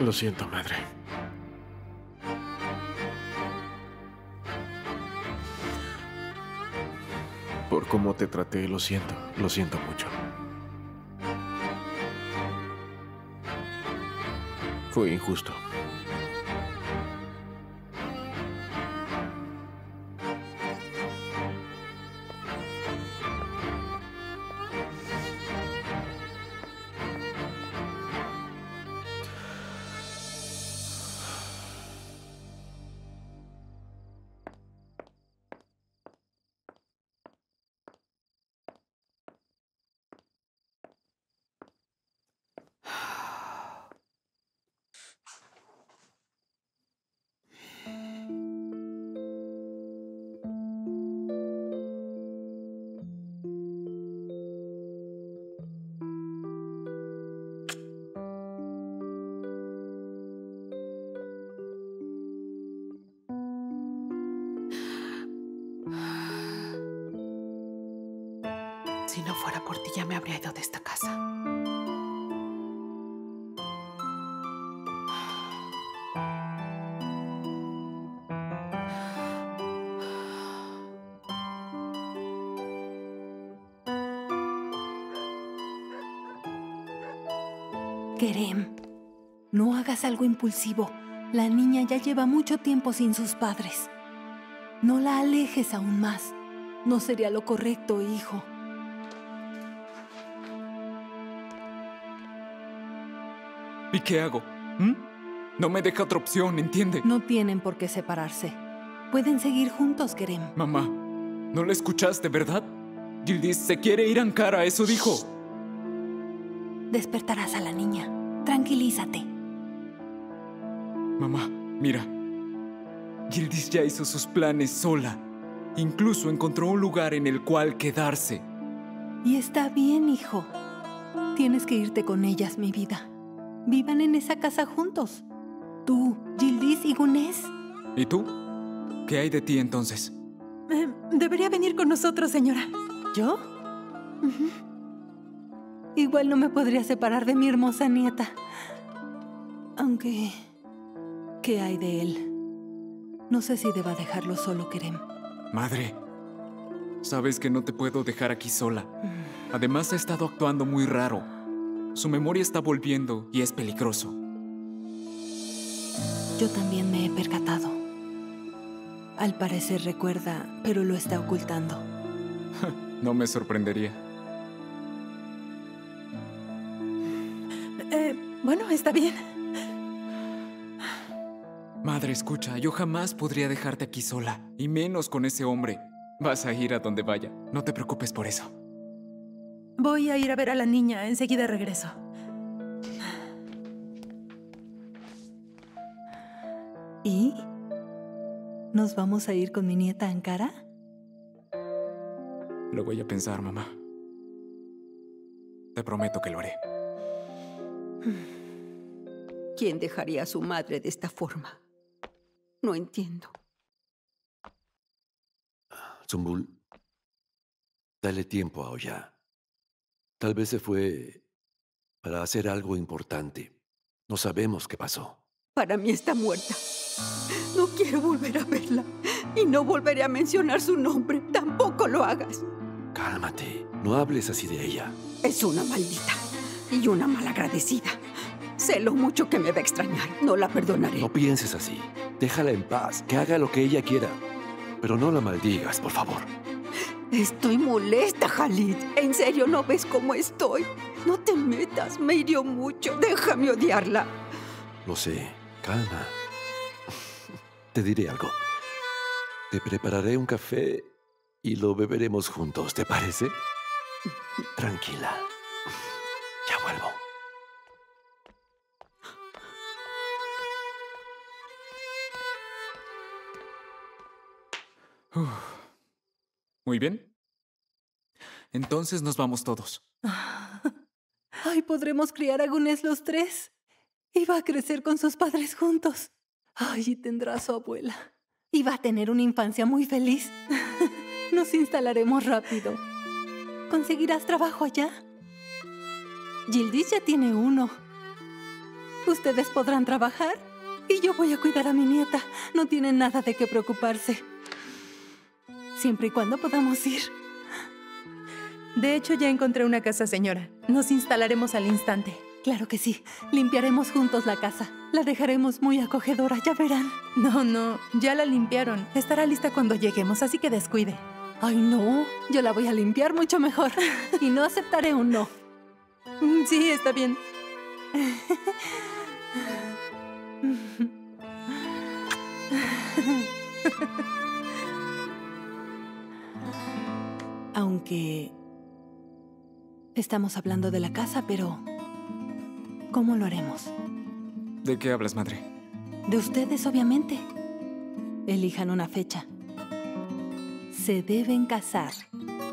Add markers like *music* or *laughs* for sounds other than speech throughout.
Lo siento, madre. Por cómo te traté, lo siento. Lo siento mucho. Fue injusto. La niña ya lleva mucho tiempo sin sus padres. No la alejes aún más. No sería lo correcto, hijo. ¿Y qué hago? ¿Mm? No me deja otra opción, ¿entiende? No tienen por qué separarse. Pueden seguir juntos, Kerem. Mamá, no la escuchaste, ¿verdad? Gildis se quiere ir a Ankara, eso dijo. Despertarás a la niña. Tranquilízate. Mamá, mira. Gildis ya hizo sus planes sola. Incluso encontró un lugar en el cual quedarse. Y está bien, hijo. Tienes que irte con ellas, mi vida. Vivan en esa casa juntos. Tú, Gildis y Gunés. ¿Y tú? ¿Qué hay de ti entonces? Eh, debería venir con nosotros, señora. ¿Yo? Igual no me podría separar de mi hermosa nieta. Aunque... ¿Qué hay de él? No sé si deba dejarlo solo, Kerem. Madre, sabes que no te puedo dejar aquí sola. Además ha estado actuando muy raro. Su memoria está volviendo y es peligroso. Yo también me he percatado. Al parecer recuerda, pero lo está ocultando. *laughs* No me sorprendería. Eh, bueno, está bien. Madre, escucha, yo jamás podría dejarte aquí sola, y menos con ese hombre. Vas a ir a donde vaya. No te preocupes por eso. Voy a ir a ver a la niña. Enseguida regreso. ¿Y? ¿Nos vamos a ir con mi nieta Ankara? Lo voy a pensar, mamá. Te prometo que lo haré. ¿Quién dejaría a su madre de esta forma? No entiendo. Zumbul, dale tiempo a Oya. Tal vez se fue para hacer algo importante. No sabemos qué pasó. Para mí está muerta. No quiero volver a verla. Y no volveré a mencionar su nombre. Tampoco lo hagas. Cálmate. No hables así de ella. Es una maldita y una malagradecida. Sé lo mucho que me va a extrañar. No la perdonaré. No pienses así. Déjala en paz. Que haga lo que ella quiera. Pero no la maldigas, por favor. Estoy molesta, Khalid. ¿En serio no ves cómo estoy? No te metas. Me hirió mucho. Déjame odiarla. Lo sé. Calma. Te diré algo. Te prepararé un café y lo beberemos juntos, ¿te parece? Tranquila. Ya vuelvo. Muy bien. Entonces nos vamos todos. *laughs* Ay, podremos criar a Gunés los tres. Y va a crecer con sus padres juntos. Ay, y tendrá a su abuela. Y va a tener una infancia muy feliz. *laughs* Nos instalaremos rápido. ¿Conseguirás trabajo allá? Gildis ya tiene uno. Ustedes podrán trabajar y yo voy a cuidar a mi nieta. No tienen nada de qué preocuparse. Siempre y cuando podamos ir. De hecho, ya encontré una casa, señora. Nos instalaremos al instante. Claro que sí. Limpiaremos juntos la casa. La dejaremos muy acogedora, ya verán. No, no, ya la limpiaron. Estará lista cuando lleguemos, así que descuide. Ay, no. Yo la voy a limpiar mucho mejor. *laughs* Y no aceptaré un no. Mm, Sí, está bien. *laughs* Aunque estamos hablando de la casa, pero ¿cómo lo haremos? ¿De qué hablas, madre? De ustedes, obviamente. Elijan una fecha. Se deben casar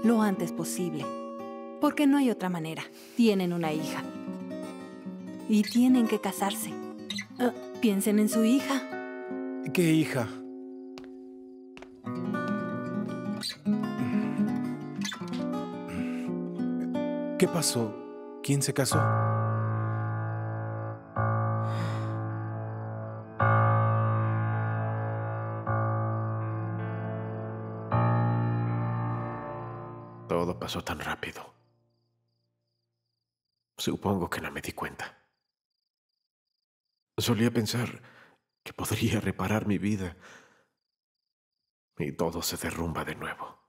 lo antes posible, porque no hay otra manera. Tienen una hija. Y tienen que casarse. Ah, piensen en su hija. ¿Qué hija? Pasó? ¿Quién se casó? Todo pasó tan rápido. Supongo que no me di cuenta. Solía pensar que podría reparar mi vida y todo se derrumba de nuevo.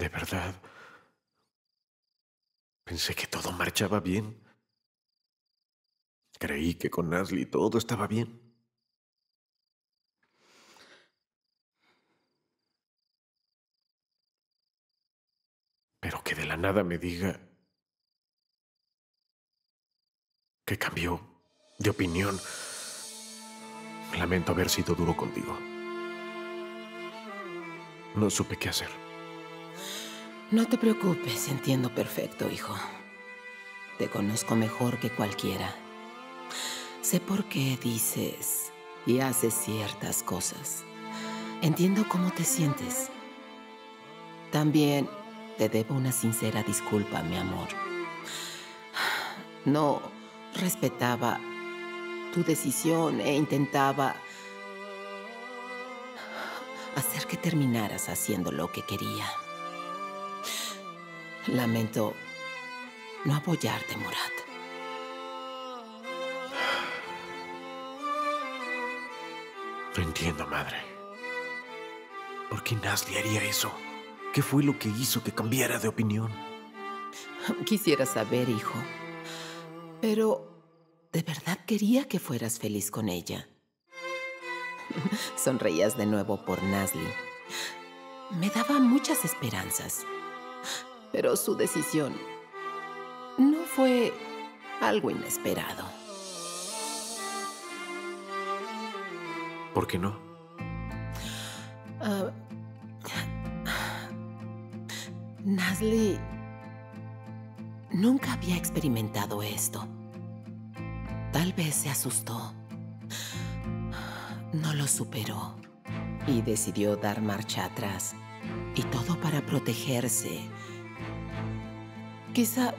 De verdad, pensé que todo marchaba bien. Creí que con Ashley todo estaba bien. Pero que de la nada me diga que cambió de opinión. Lamento haber sido duro contigo. No supe qué hacer. No te preocupes, entiendo perfecto, hijo. Te conozco mejor que cualquiera. Sé por qué dices y haces ciertas cosas. Entiendo cómo te sientes. También te debo una sincera disculpa, mi amor. No respetaba tu decisión e intentaba hacer que terminaras haciendo lo que quería. Lamento no apoyarte, Murat. No entiendo, madre. ¿Por qué Nasli haría eso? ¿Qué fue lo que hizo que cambiara de opinión? Quisiera saber, hijo. Pero, ¿de verdad quería que fueras feliz con ella? Sonreías de nuevo por Nasli. Me daba muchas esperanzas. Pero su decisión no fue algo inesperado. ¿Por qué no? Ah, Nasli nunca había experimentado esto. Tal vez se asustó. No lo superó y decidió dar marcha atrás. Y todo para protegerse. Quizá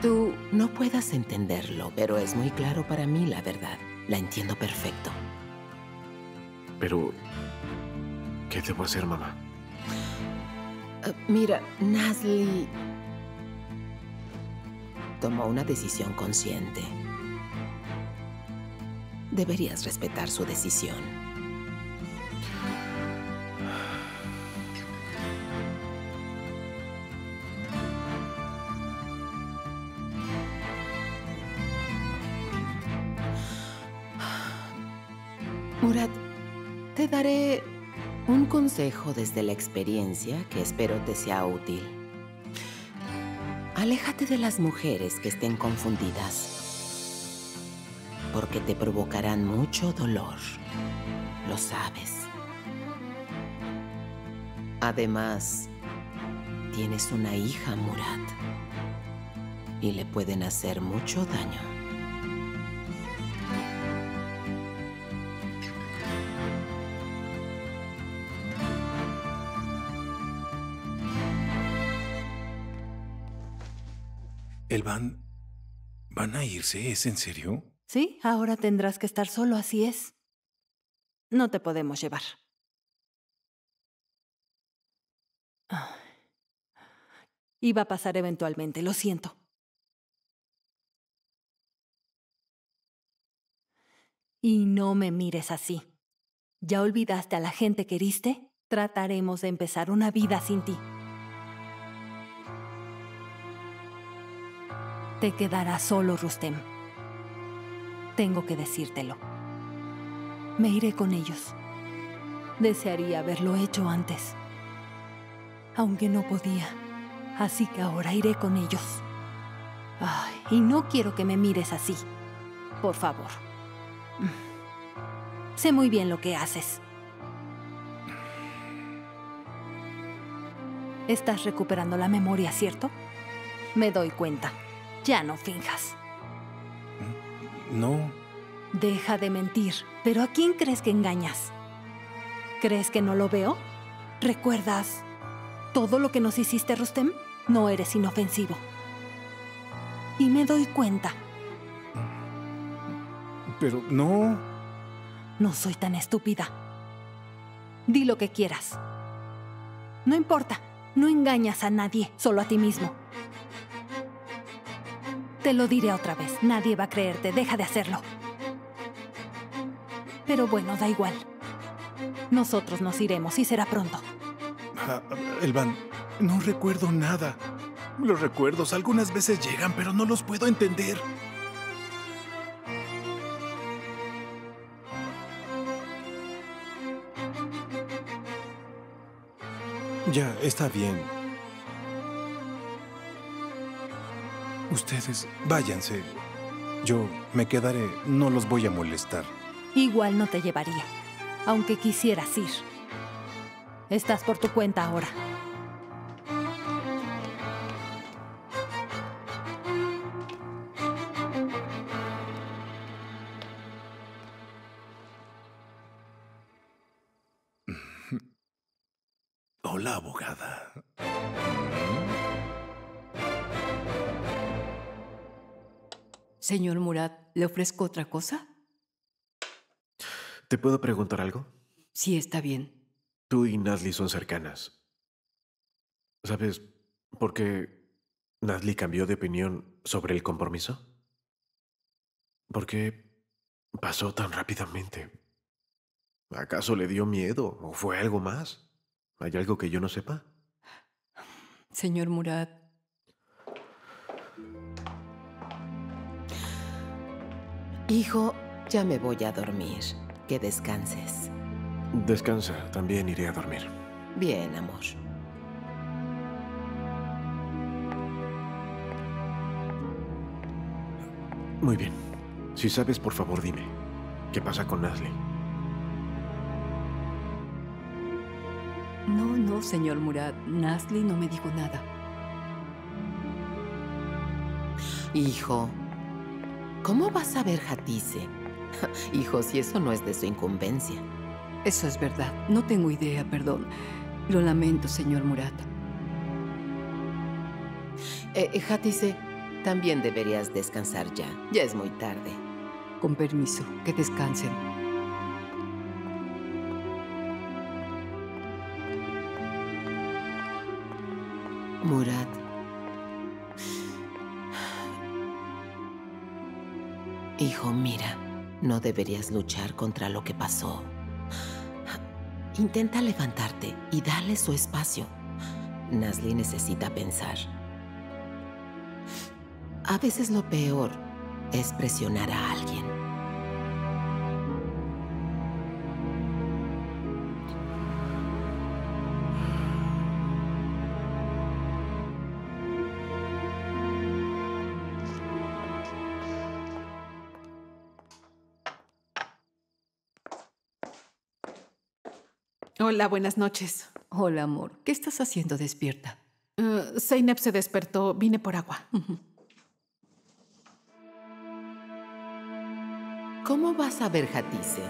tú no puedas entenderlo, pero es muy claro para mí la verdad. La entiendo perfecto. Pero... ¿Qué debo hacer, mamá? Ah, Mira, Nasli tomó una decisión consciente. Deberías respetar su decisión. Consejo desde la experiencia que espero te sea útil. Aléjate de las mujeres que estén confundidas, porque te provocarán mucho dolor. Lo sabes. Además, tienes una hija, Murat, y le pueden hacer mucho daño. ¿Es en serio? Sí, ahora tendrás que estar solo, así es. No te podemos llevar. Ay. Iba a pasar eventualmente, lo siento. Y no me mires así. ¿Ya olvidaste a la gente que heriste? Trataremos de empezar una vida sin ti. Te quedarás solo, Rustem. Tengo que decírtelo. Me iré con ellos. Desearía haberlo hecho antes. Aunque no podía. Así que ahora iré con ellos. Y no quiero que me mires así. Por favor. Sé muy bien lo que haces. Estás recuperando la memoria, ¿cierto? Me doy cuenta. Ya no finjas. No. Deja de mentir. ¿Pero a quién crees que engañas? ¿Crees que no lo veo? ¿Recuerdas todo lo que nos hiciste, Rustem? No eres inofensivo. Y me doy cuenta. Pero no. No soy tan estúpida. Di lo que quieras. No importa. No engañas a nadie, solo a ti mismo. Te lo diré otra vez. Nadie va a creerte. Deja de hacerlo. Pero bueno, da igual. Nosotros nos iremos y será pronto. Ah, Elvan, no recuerdo nada. Los recuerdos algunas veces llegan, pero no los puedo entender. Ya, está bien. Ustedes, váyanse. Yo me quedaré, no los voy a molestar. Igual no te llevaría, aunque quisieras ir. Estás por tu cuenta ahora. ¿Le ofrezco otra cosa? ¿Te puedo preguntar algo? Sí, está bien. Tú y Nazli son cercanas. ¿Sabes por qué Nazli cambió de opinión sobre el compromiso? ¿Por qué pasó tan rápidamente? ¿Acaso le dio miedo o fue algo más? ¿Hay algo que yo no sepa? Señor Murat, Hijo, ya me voy a dormir. Que descanses. Descansa, también iré a dormir. Bien, amor. Muy bien. Si sabes, por favor, dime. ¿Qué pasa con Nazli? no, no, señor Murat. Nasli no me dijo nada. Hijo, ¿cómo vas a ver Hatise? *laughs* Hijo, si eso no es de su incumbencia. Eso es verdad. No tengo idea, perdón. Lo lamento, señor Murat. Eh, eh, Hatise, también deberías descansar ya. Ya es muy tarde. Con permiso, que descansen. Murat. Hijo, mira, no deberías luchar contra lo que pasó. Intenta levantarte y darle su espacio. Nasli necesita pensar. A veces lo peor es presionar a alguien. Hola, buenas noches. Hola, amor. ¿Qué estás haciendo despierta? Uh, Zeynep se despertó. Vine por agua. ¿Cómo vas a ver Hatise?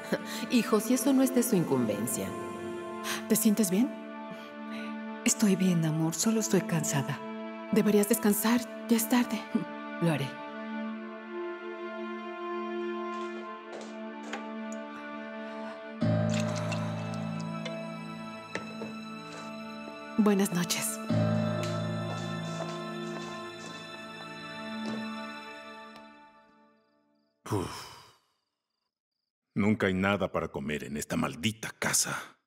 *laughs* Hijo, si eso no es de su incumbencia. ¿Te sientes bien? Estoy bien, amor. Solo estoy cansada. Deberías descansar. Ya es tarde. Lo haré. Buenas noches. Nunca hay nada para comer en esta maldita casa.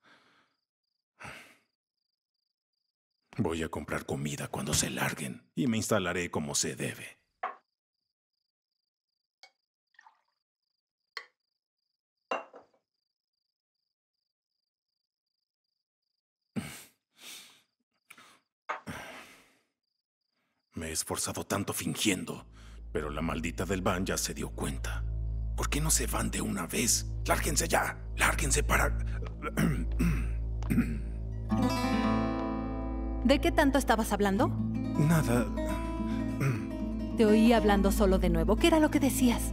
Voy a comprar comida cuando se larguen y me instalaré como se debe. Me he esforzado tanto fingiendo, pero la maldita del van ya se dio cuenta. ¿Por qué no se van de una vez? Lárguense ya. Lárguense para... *clears throat* ¿De qué tanto estabas hablando? Nada. Te oí hablando solo de nuevo. ¿Qué era lo que decías?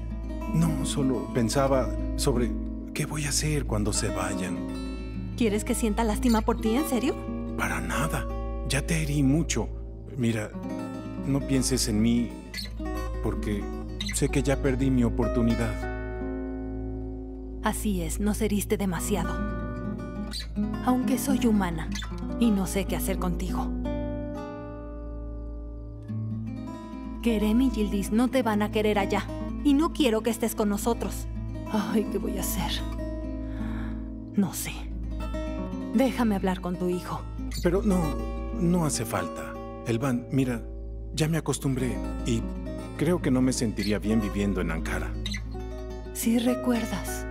No, solo pensaba sobre qué voy a hacer cuando se vayan. ¿Quieres que sienta lástima por ti, en serio? Para nada. Ya te herí mucho. Mira, no pienses en mí porque sé que ya perdí mi oportunidad. Así es, nos heriste demasiado. Aunque soy humana y no sé qué hacer contigo. Kerem y Yildiz no te van a querer allá. Y no quiero que estés con nosotros. Ay, ¿qué voy a hacer? No sé. Déjame hablar con tu hijo. Pero no, no hace falta. Elvan, mira, ya me acostumbré y creo que no me sentiría bien viviendo en Ankara. Sí recuerdas.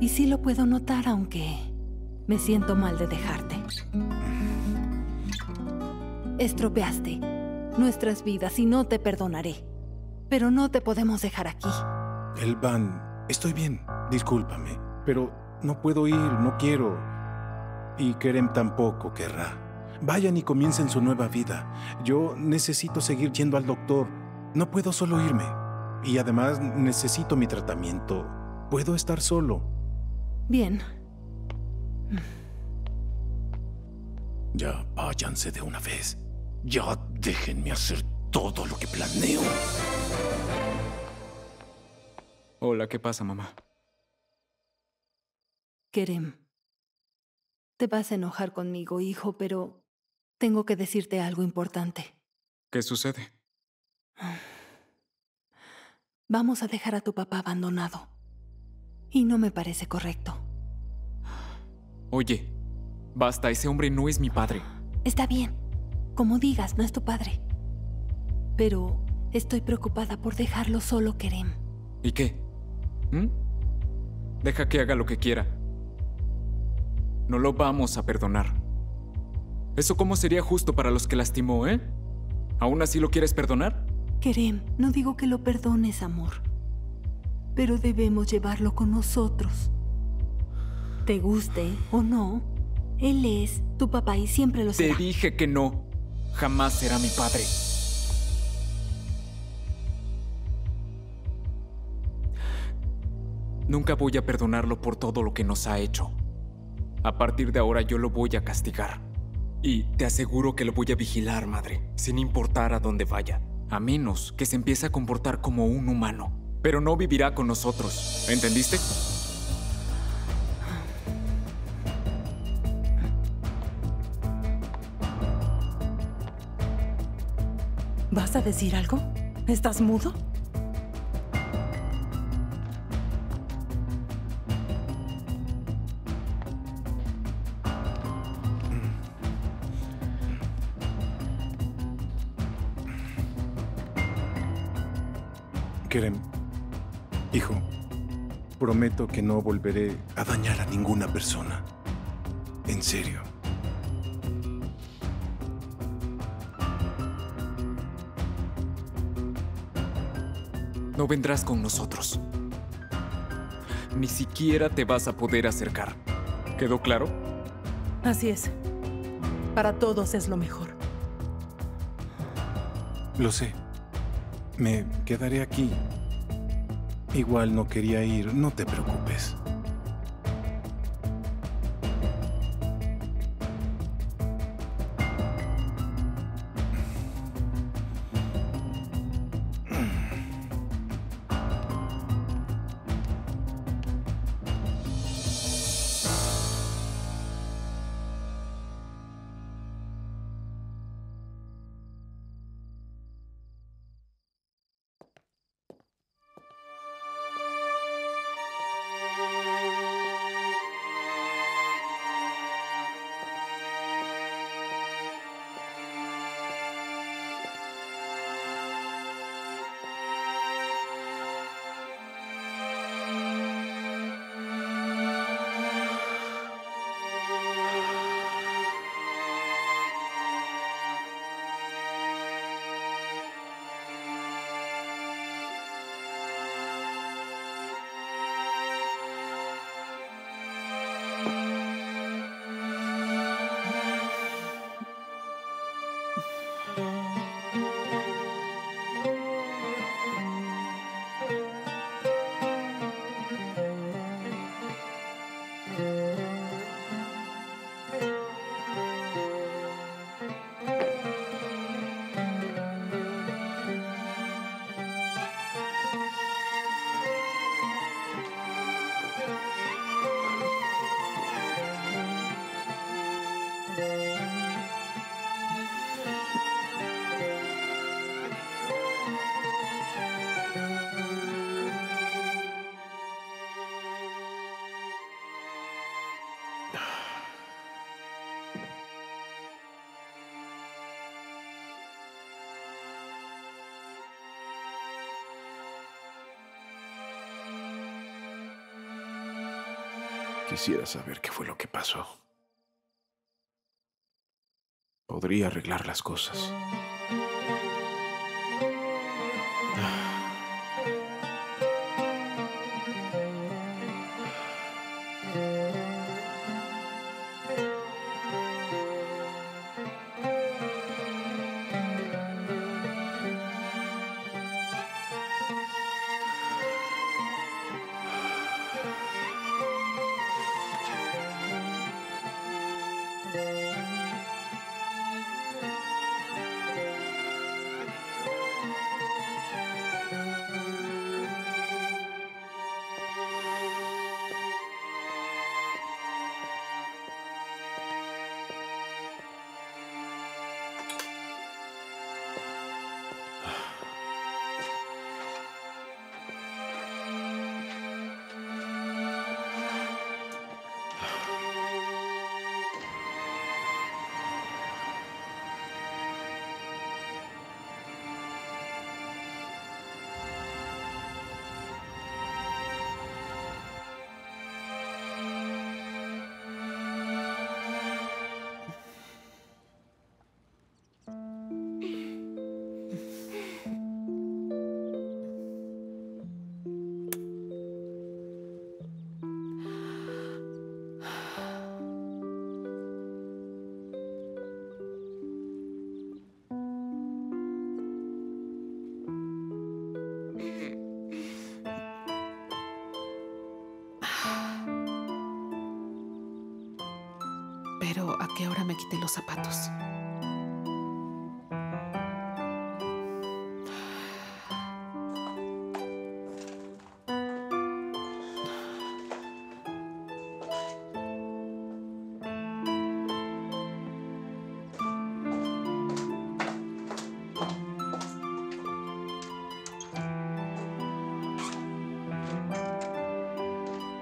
Y sí lo puedo notar, aunque me siento mal de dejarte. Estropeaste nuestras vidas y no te perdonaré. Pero no te podemos dejar aquí. Elvan, estoy bien, discúlpame, pero no puedo ir, no quiero. Y Kerem tampoco querrá. Vayan y comiencen su nueva vida. Yo necesito seguir yendo al doctor. No puedo solo irme. Y además necesito mi tratamiento. Puedo estar solo. Bien. Ya váyanse de una vez. Ya déjenme hacer todo lo que planeo. Hola, ¿qué pasa, mamá? Kerem, te vas a enojar conmigo, hijo, pero tengo que decirte algo importante. ¿Qué sucede? Vamos a dejar a tu papá abandonado. Y no me parece correcto. Oye, basta, ese hombre no es mi padre. Está bien. Como digas, no es tu padre. Pero estoy preocupada por dejarlo solo, Kerem. ¿Y qué? ¿Mm? Deja que haga lo que quiera. No lo vamos a perdonar. ¿Eso cómo sería justo para los que lastimó, eh? ¿Aún así lo quieres perdonar? Kerem, no digo que lo perdones, amor. Pero debemos llevarlo con nosotros. Te guste o no, él es tu papá y siempre lo será. Te dije que no. Jamás será mi padre. Nunca voy a perdonarlo por todo lo que nos ha hecho. A partir de ahora yo lo voy a castigar. Y te aseguro que lo voy a vigilar, madre, sin importar a dónde vaya. A menos que se empiece a comportar como un humano. Pero no vivirá con nosotros. ¿Entendiste? ¿Vas a decir algo? ¿Estás mudo? Kerem, hijo, prometo que no volveré a dañar a ninguna persona. En serio. No vendrás con nosotros. Ni siquiera te vas a poder acercar. ¿Quedó claro? Así es. Para todos es lo mejor. Lo sé. Me quedaré aquí. Igual no quería ir, no te preocupes. Quisiera saber qué fue lo que pasó. Podría arreglar las cosas. Me quité los zapatos?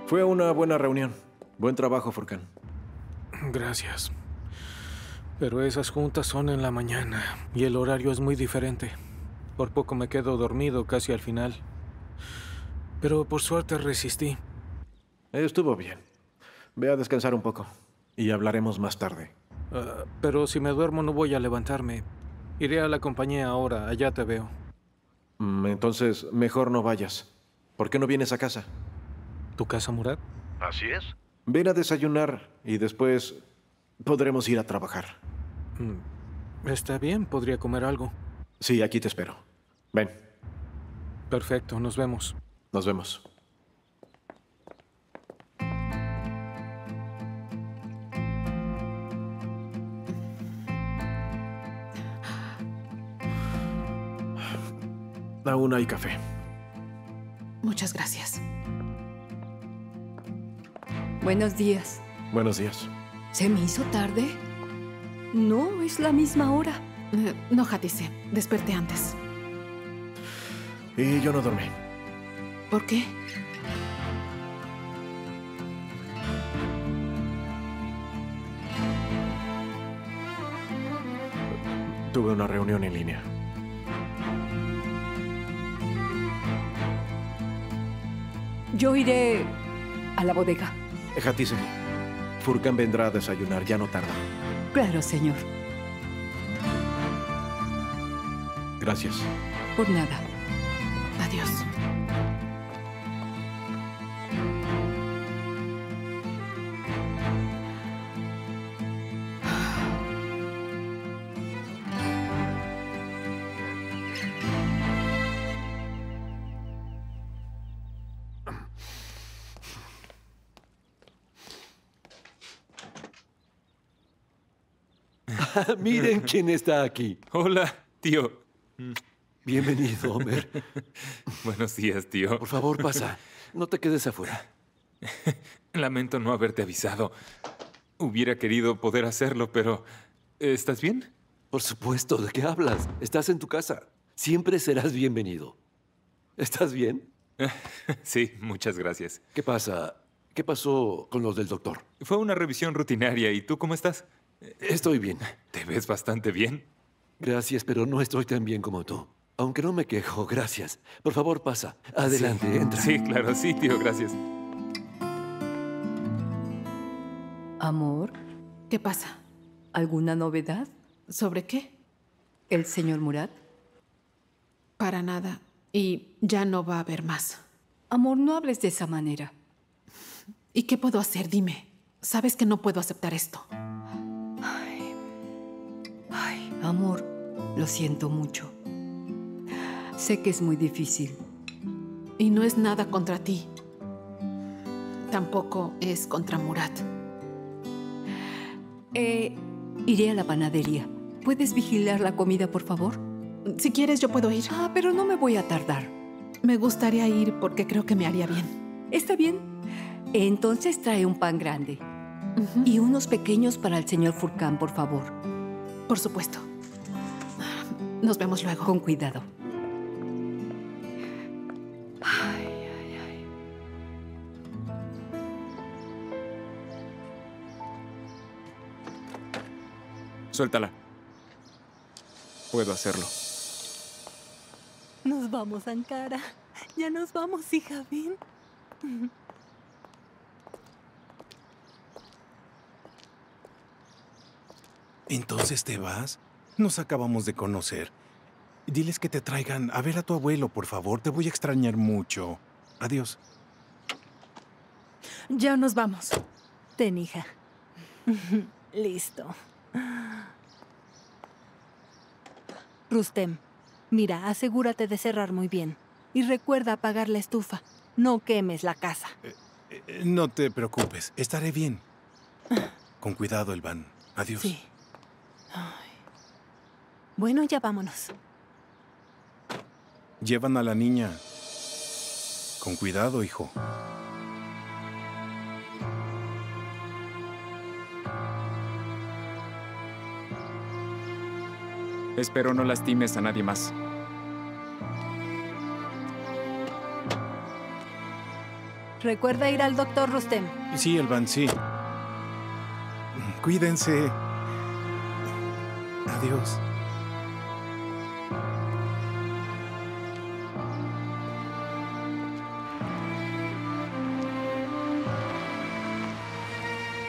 Fue una buena reunión. Buen trabajo, Furkan. Gracias. Pero esas juntas son en la mañana y el horario es muy diferente. Por poco me quedo dormido casi al final. Pero por suerte resistí. Estuvo bien. Ve a descansar un poco y hablaremos más tarde. Ah, pero si me duermo no voy a levantarme. Iré a la compañía ahora, allá te veo. Mm, Entonces, mejor no vayas. ¿Por qué no vienes a casa? ¿Tu casa, Murat? Así es. Ven a desayunar y después podremos ir a trabajar. Mm, Está bien, podría comer algo. Sí, aquí te espero. Ven, Perfecto, nos vemos. nos vemos. Aún hay café. Muchas gracias. Buenos días. Buenos días. ¿Se me hizo tarde? No, es la misma hora. Eh, No, Hatise, desperté antes. Y yo no dormí. ¿Por qué? Tuve una reunión en línea. Yo iré a la bodega. Hatise, Furkan vendrá a desayunar, ya no tarda. Claro, señor. Gracias. Por nada. Adiós. *laughs* Miren quién está aquí. Hola, tío. Bienvenido, Homer. *laughs* Buenos días, tío. Por favor, pasa. No te quedes afuera. *laughs* Lamento no haberte avisado. Hubiera querido poder hacerlo, pero... ¿Estás bien? Por supuesto, ¿de qué hablas? Estás en tu casa. Siempre serás bienvenido. ¿Estás bien? Sí, muchas gracias. ¿Qué pasa? ¿Qué pasó con los del doctor? Fue una revisión rutinaria. ¿Y tú cómo estás? Estoy bien. Te ves bastante bien. Gracias, pero no estoy tan bien como tú. Aunque no me quejo, gracias. Por favor, pasa. Adelante, Sí. entra. Sí, claro, sí, tío, gracias. Amor, ¿Qué pasa? ¿alguna novedad? ¿Sobre qué? ¿El señor Murat? Para nada. Y ya no va a haber más. Amor, no hables de esa manera. ¿Y qué puedo hacer? Dime. Sabes que no puedo aceptar esto. Ay, amor, lo siento mucho. Sé que es muy difícil. Y no es nada contra ti. Tampoco es contra Murat. Eh, iré a la panadería. ¿Puedes vigilar la comida, por favor? Si quieres, yo puedo ir. Ah, pero no me voy a tardar. Me gustaría ir porque creo que me haría bien. ¿Está bien? Entonces trae un pan grande. Y unos pequeños para el señor Furcán, por favor. Por supuesto. Nos vemos luego. Con cuidado. Suéltala. Puedo hacerlo. Nos vamos, Ankara. Ya nos vamos, hija, ven. ¿Entonces te vas? Nos acabamos de conocer. Diles que te traigan a ver a tu abuelo, por favor. Te voy a extrañar mucho. Adiós. Ya nos vamos. Ten, hija. *laughs* Listo. Rustem, mira, asegúrate de cerrar muy bien. Y recuerda apagar la estufa. No quemes la casa. Eh, No te preocupes. Estaré bien. Con cuidado, Elvan. Adiós. Sí. Ay. Bueno, ya vámonos. Llevan a la niña. Con cuidado, hijo. Espero no lastimes a nadie más. Recuerda ir al doctor Rustem. Sí, Elvan, sí. Cuídense. Adiós.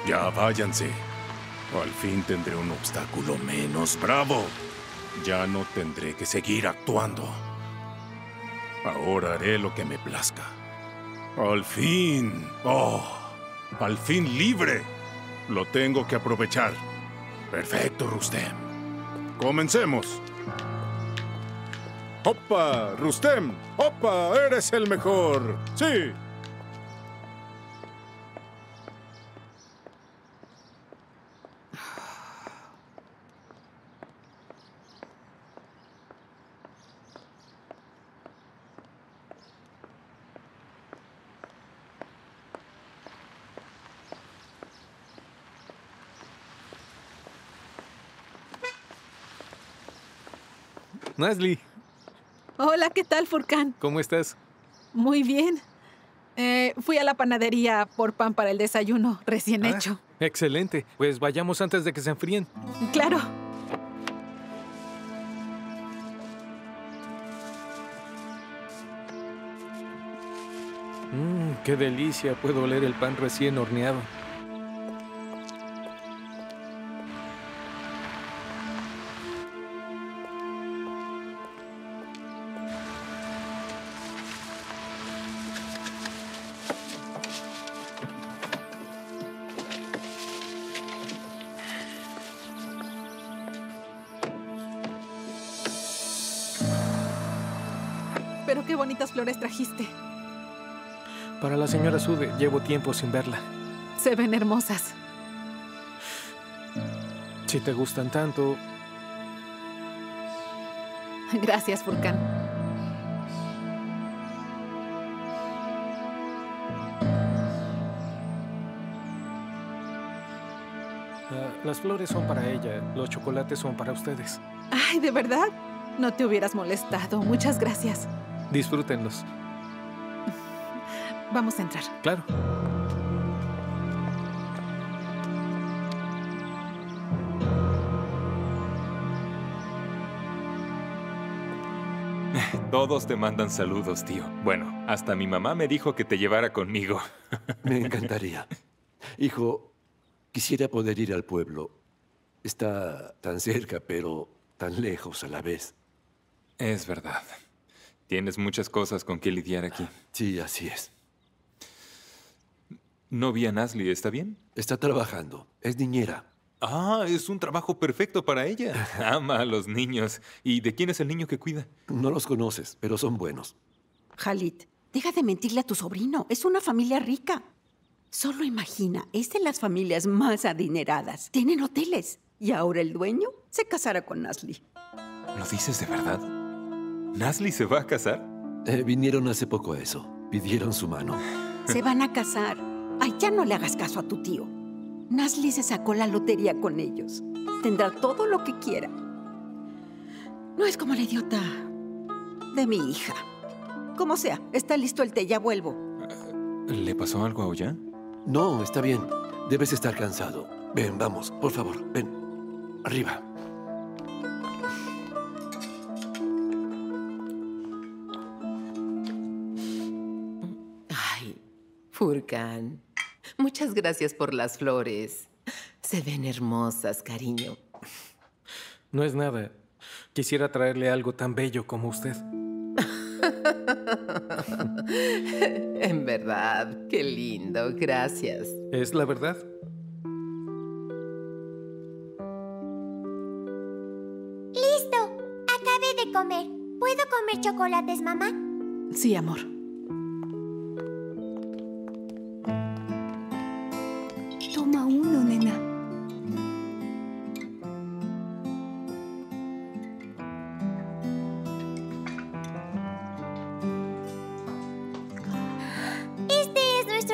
Ya váyanse. Al fin tendré un obstáculo menos bravo. Ya no tendré que seguir actuando. Ahora haré lo que me plazca. Al fin. Oh, al fin libre. Lo tengo que aprovechar. Perfecto, Rustem. Comencemos. ¡Opa, Rustem! ¡Opa! ¡Eres el mejor! ¡Sí! Nasli, Hola, ¿qué tal, Furcán? ¿cómo estás? Muy bien. Eh, fui a la panadería por pan para el desayuno, recién Ah, hecho. Excelente. Pues vayamos antes de que se enfríen. Claro. Mmm, qué delicia. Puedo oler el pan recién horneado. Pero qué bonitas flores trajiste. Para la señora Sude, llevo tiempo sin verla. Se ven hermosas. Si te gustan tanto, Gracias, Furcán. ah, las flores son para ella, los chocolates son para ustedes. Ay, ¿de verdad? No te hubieras molestado. Muchas gracias. Disfrútenlos. *laughs* Vamos a entrar. Claro. *laughs* Todos te mandan saludos, tío. Bueno, hasta mi mamá me dijo que te llevara conmigo. *laughs* Me encantaría. Hijo, Quisiera poder ir al pueblo. Está tan cerca, pero tan lejos a la vez. Es verdad. Tienes muchas cosas con que lidiar aquí. Sí, así es. No vi a Nasli, ¿está bien? Está trabajando. Es niñera. Ah, es un trabajo perfecto para ella. *laughs* Ama a los niños. ¿Y de quién es el niño que cuida? No los conoces, pero son buenos. Jalit, deja de mentirle a tu sobrino. Es una familia rica. Solo imagina, es de las familias más adineradas. Tienen hoteles. Y ahora el dueño se casará con Nasli. ¿Lo dices de verdad? ¿Nasli se va a casar? Eh, vinieron hace poco a eso. Pidieron su mano. Se van a casar. Ay, ya no le hagas caso a tu tío. Nasli se sacó la lotería con ellos. Tendrá todo lo que quiera. No es como la idiota de mi hija. Como sea, está listo el té, ya vuelvo. ¿Le pasó algo a Oya? No, está bien. Debes estar cansado. Ven, vamos, por favor, ven. Arriba. Furkan. Muchas gracias por las flores. Se ven hermosas, cariño. No es nada. Quisiera traerle algo tan bello como usted. *laughs* en verdad, qué lindo. Gracias. ¿Es la verdad? ¡Listo! Acabé de comer. ¿Puedo comer chocolates, mamá? Sí, amor.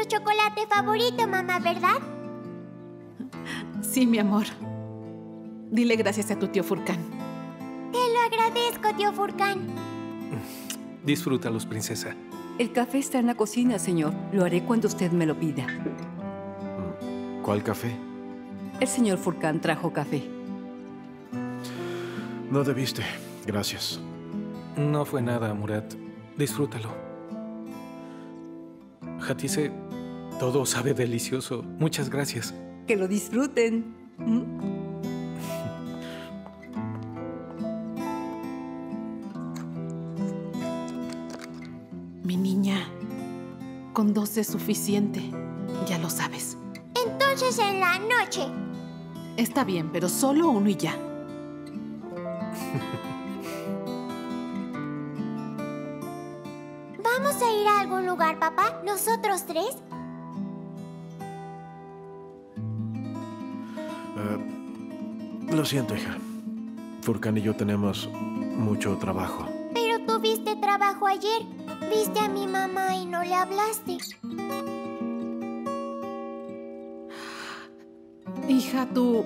Chocolate favorito, mamá, ¿verdad? Sí, mi amor. Dile gracias a tu tío Furcán. Te lo agradezco, tío Furcán. Disfrútalos, princesa. El café está en la cocina, señor. Lo haré cuando usted me lo pida. ¿Cuál café? El señor Furcán trajo café. No debiste. Gracias. No fue nada, Murat. Disfrútalo. Hatise, todo sabe delicioso. Muchas gracias. Que lo disfruten. ¿Mm? Mi niña, con dos es suficiente. Ya lo sabes. Entonces en la noche. Está bien, pero solo uno y ya. ¿Vamos a ir a algún lugar, papá? ¿Nosotros tres? Lo siento, hija. Furkan y yo tenemos mucho trabajo. Pero tuviste trabajo ayer. Viste a mi mamá y no le hablaste. Hija, tu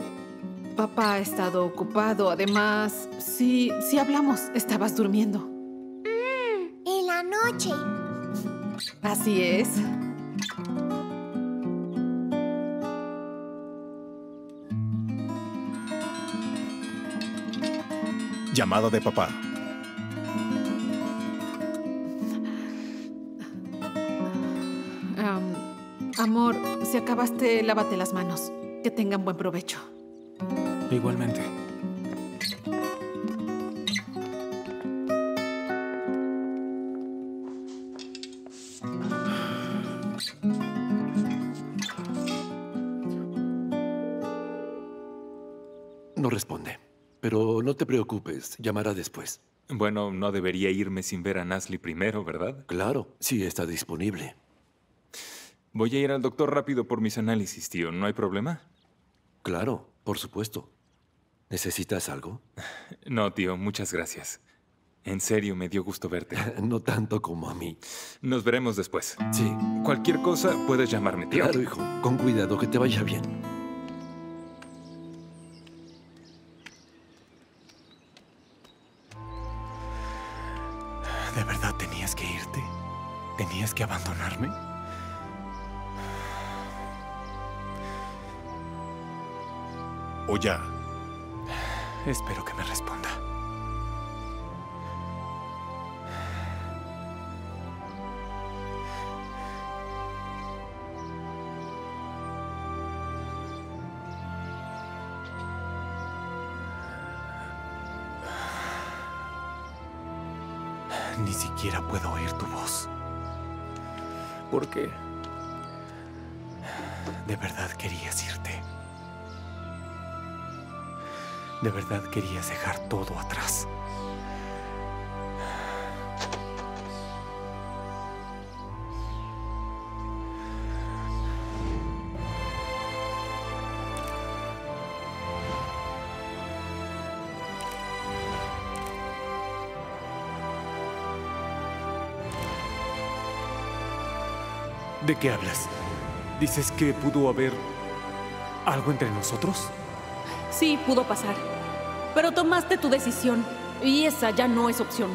papá ha estado ocupado. Además, sí, sí hablamos. Estabas durmiendo. Mm, en la noche. Así es. Llamada de papá. Am, amor, si acabaste, lávate las manos. Que tengan buen provecho. Igualmente. Pero no te preocupes, llamará después. Bueno, no debería irme sin ver a Nasli primero, ¿verdad? Claro, sí está disponible. Voy a ir al doctor rápido por mis análisis, tío. ¿No hay problema? Claro, por supuesto. ¿Necesitas algo? *sighs* No, tío, muchas gracias. En serio, me dio gusto verte. *laughs* no tanto como a mí. Nos veremos después. Sí. Cualquier cosa, puedes llamarme, tío. Claro, hijo. Con cuidado, que te vaya bien. ¿De verdad tenías que irte? ¿Tenías que abandonarme? O ya. Espero que me responda. De verdad querías dejar todo atrás. ¿De qué hablas? ¿Dices que pudo haber algo entre nosotros? Sí, pudo pasar. Pero tomaste tu decisión y esa ya no es opción.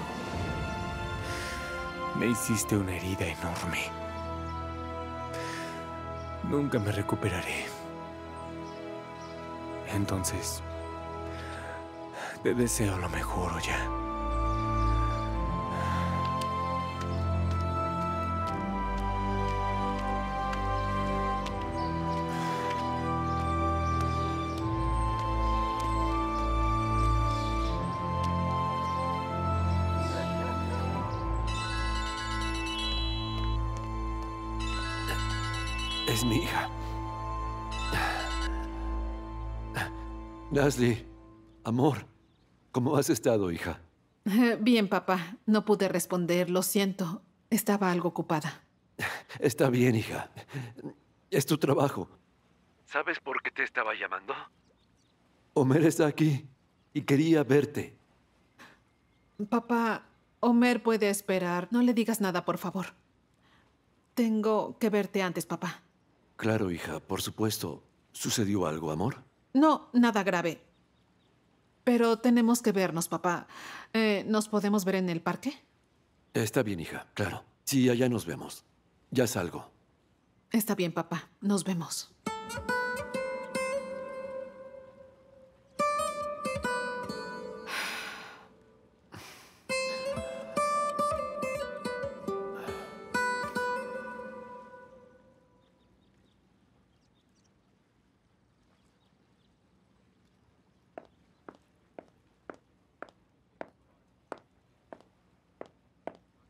Me hiciste una herida enorme. Nunca me recuperaré. Entonces, te deseo lo mejor, ya. Nasli, amor, ¿cómo has estado, hija? *laughs* Bien, papá. No pude responder, lo siento. Estaba algo ocupada. *laughs* Está bien, hija. Es tu trabajo. ¿Sabes por qué te estaba llamando? Homer está aquí y quería verte. Papá, Homer puede esperar. No le digas nada, por favor. Tengo que verte antes, papá. Claro, hija, por supuesto. ¿Sucedió algo, amor? No, nada grave. Pero tenemos que vernos, papá. Eh, ¿Nos podemos ver en el parque? Está bien, hija, claro. Sí, allá nos vemos. Ya salgo. Está bien, papá. Nos vemos.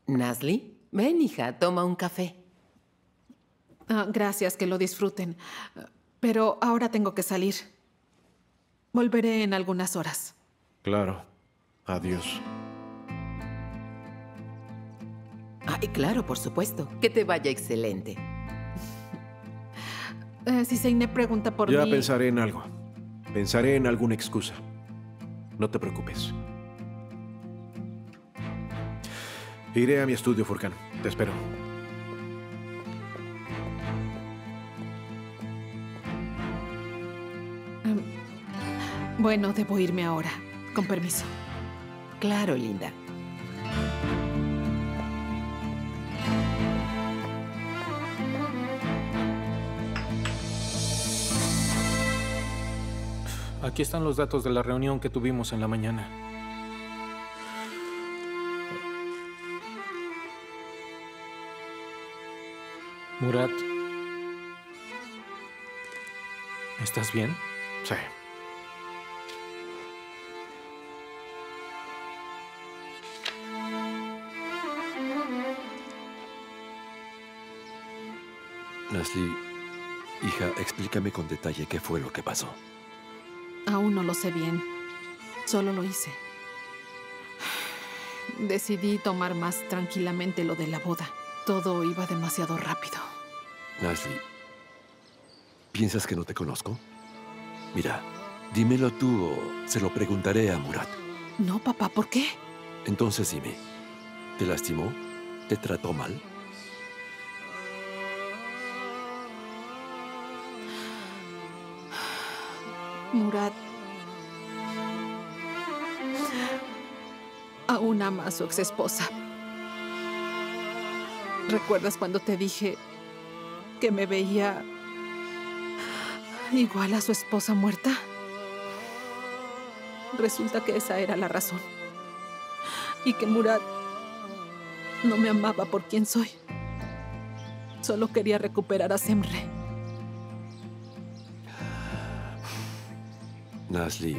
Nasli, ven, hija, toma un café. Ah, gracias, que lo disfruten. Pero ahora tengo que salir. Volveré en algunas horas. Claro. Adiós. Ay, claro, por supuesto. Que te vaya excelente. *laughs* Eh, si Seine pregunta por ya mí... pensaré en algo. Pensaré en alguna excusa. No te preocupes. Iré a mi estudio, Furkan. Te espero. Bueno, debo irme ahora. Con permiso. Claro, linda. Aquí están los datos de la reunión que tuvimos en la mañana. Murat. ¿Estás bien? Sí. Nasli, hija, explícame con detalle qué fue lo que pasó. Aún no lo sé bien. Solo lo hice. Decidí tomar más tranquilamente lo de la boda. Todo iba demasiado rápido. Nasli, ¿piensas que no te conozco? Mira, dímelo tú o se lo preguntaré a Murat. No, papá, ¿por qué? Entonces dime, ¿te lastimó? ¿Te trató mal? Murat aún ama a su ex esposa. ¿Recuerdas cuando te dije que me veía igual a su esposa muerta? Resulta que esa era la razón. Y que Murat no me amaba por quien soy. Solo quería recuperar a Semre. Nasli,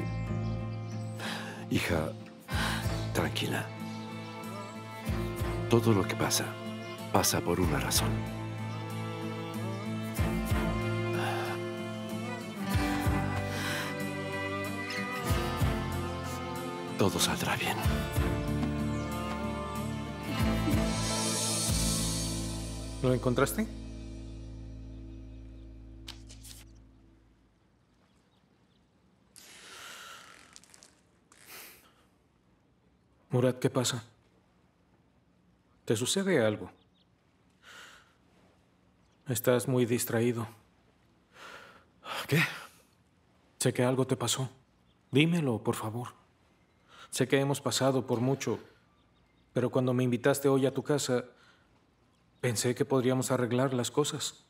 hija, tranquila. Todo lo que pasa, pasa por una razón. Todo saldrá bien. ¿Lo encontraste? Murat, ¿qué pasa? ¿Te sucede algo? Estás muy distraído. ¿Qué? Sé que algo te pasó. Dímelo, por favor. Sé que hemos pasado por mucho, pero cuando me invitaste hoy a tu casa, pensé que podríamos arreglar las cosas.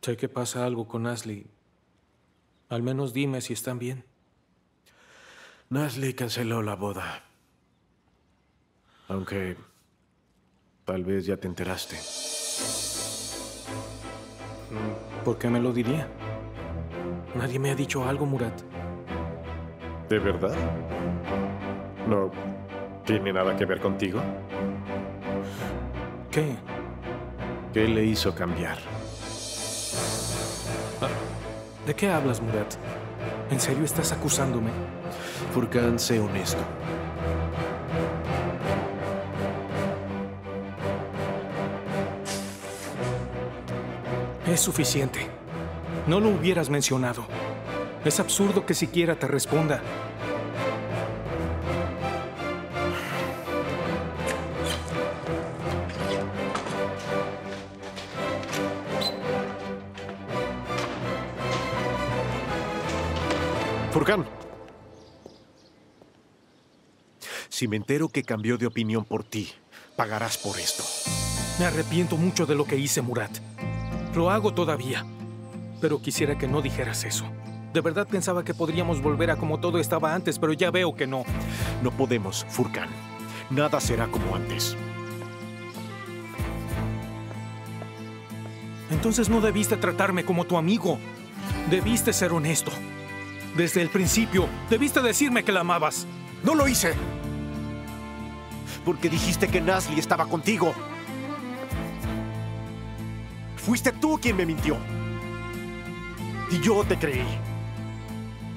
Sé que pasa algo con Ashley. Al menos dime si están bien. Nasli canceló la boda. Aunque tal vez ya te enteraste. ¿Por qué me lo diría? Nadie me ha dicho algo, Murat. ¿De verdad? ¿No tiene nada que ver contigo? ¿Qué? ¿Qué le hizo cambiar? ¿De qué hablas, Murat? ¿En serio estás acusándome? Furkan, sé honesto. Es suficiente. No lo hubieras mencionado. Es absurdo que siquiera te responda. Furkan. Si me entero que cambió de opinión por ti, pagarás por esto. Me arrepiento mucho de lo que hice, Murat. Lo hago todavía. Pero quisiera que no dijeras eso. De verdad pensaba que podríamos volver a como todo estaba antes, pero ya veo que no. No podemos, Furkan. Nada será como antes. Entonces no debiste tratarme como tu amigo. Debiste ser honesto. Desde el principio, debiste decirme que la amabas. No lo hice. Porque dijiste que Nasli estaba contigo. Fuiste tú quien me mintió. Y yo te creí.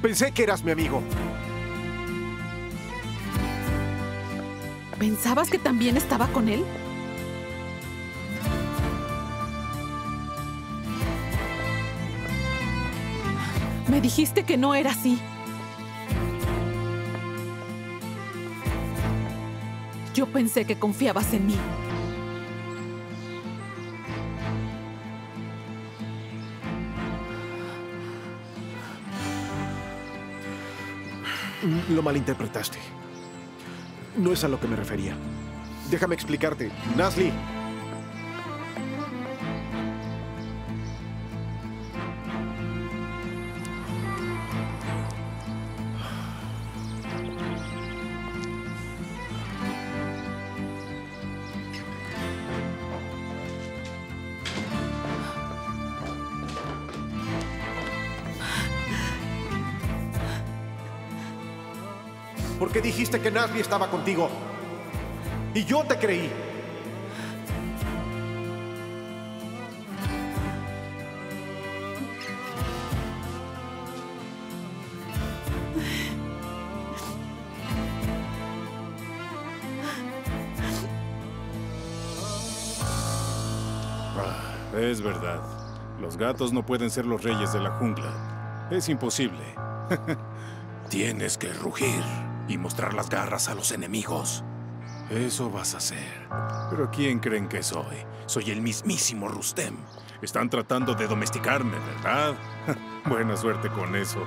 Pensé que eras mi amigo. ¿Pensabas que también estaba con él? Me dijiste que no era así. Yo pensé que confiabas en mí. Lo malinterpretaste. No es a lo que me refería. Déjame explicarte. Nasli. Dijiste que Nasli estaba contigo. Y yo te creí. Es verdad. Los gatos no pueden ser los reyes de la jungla. Es imposible. *laughs* Tienes que rugir y mostrar las garras a los enemigos. Eso vas a hacer. Pero ¿quién creen que soy? Soy el mismísimo Rustem. Están tratando de domesticarme, ¿verdad? *laughs* Buena suerte con eso.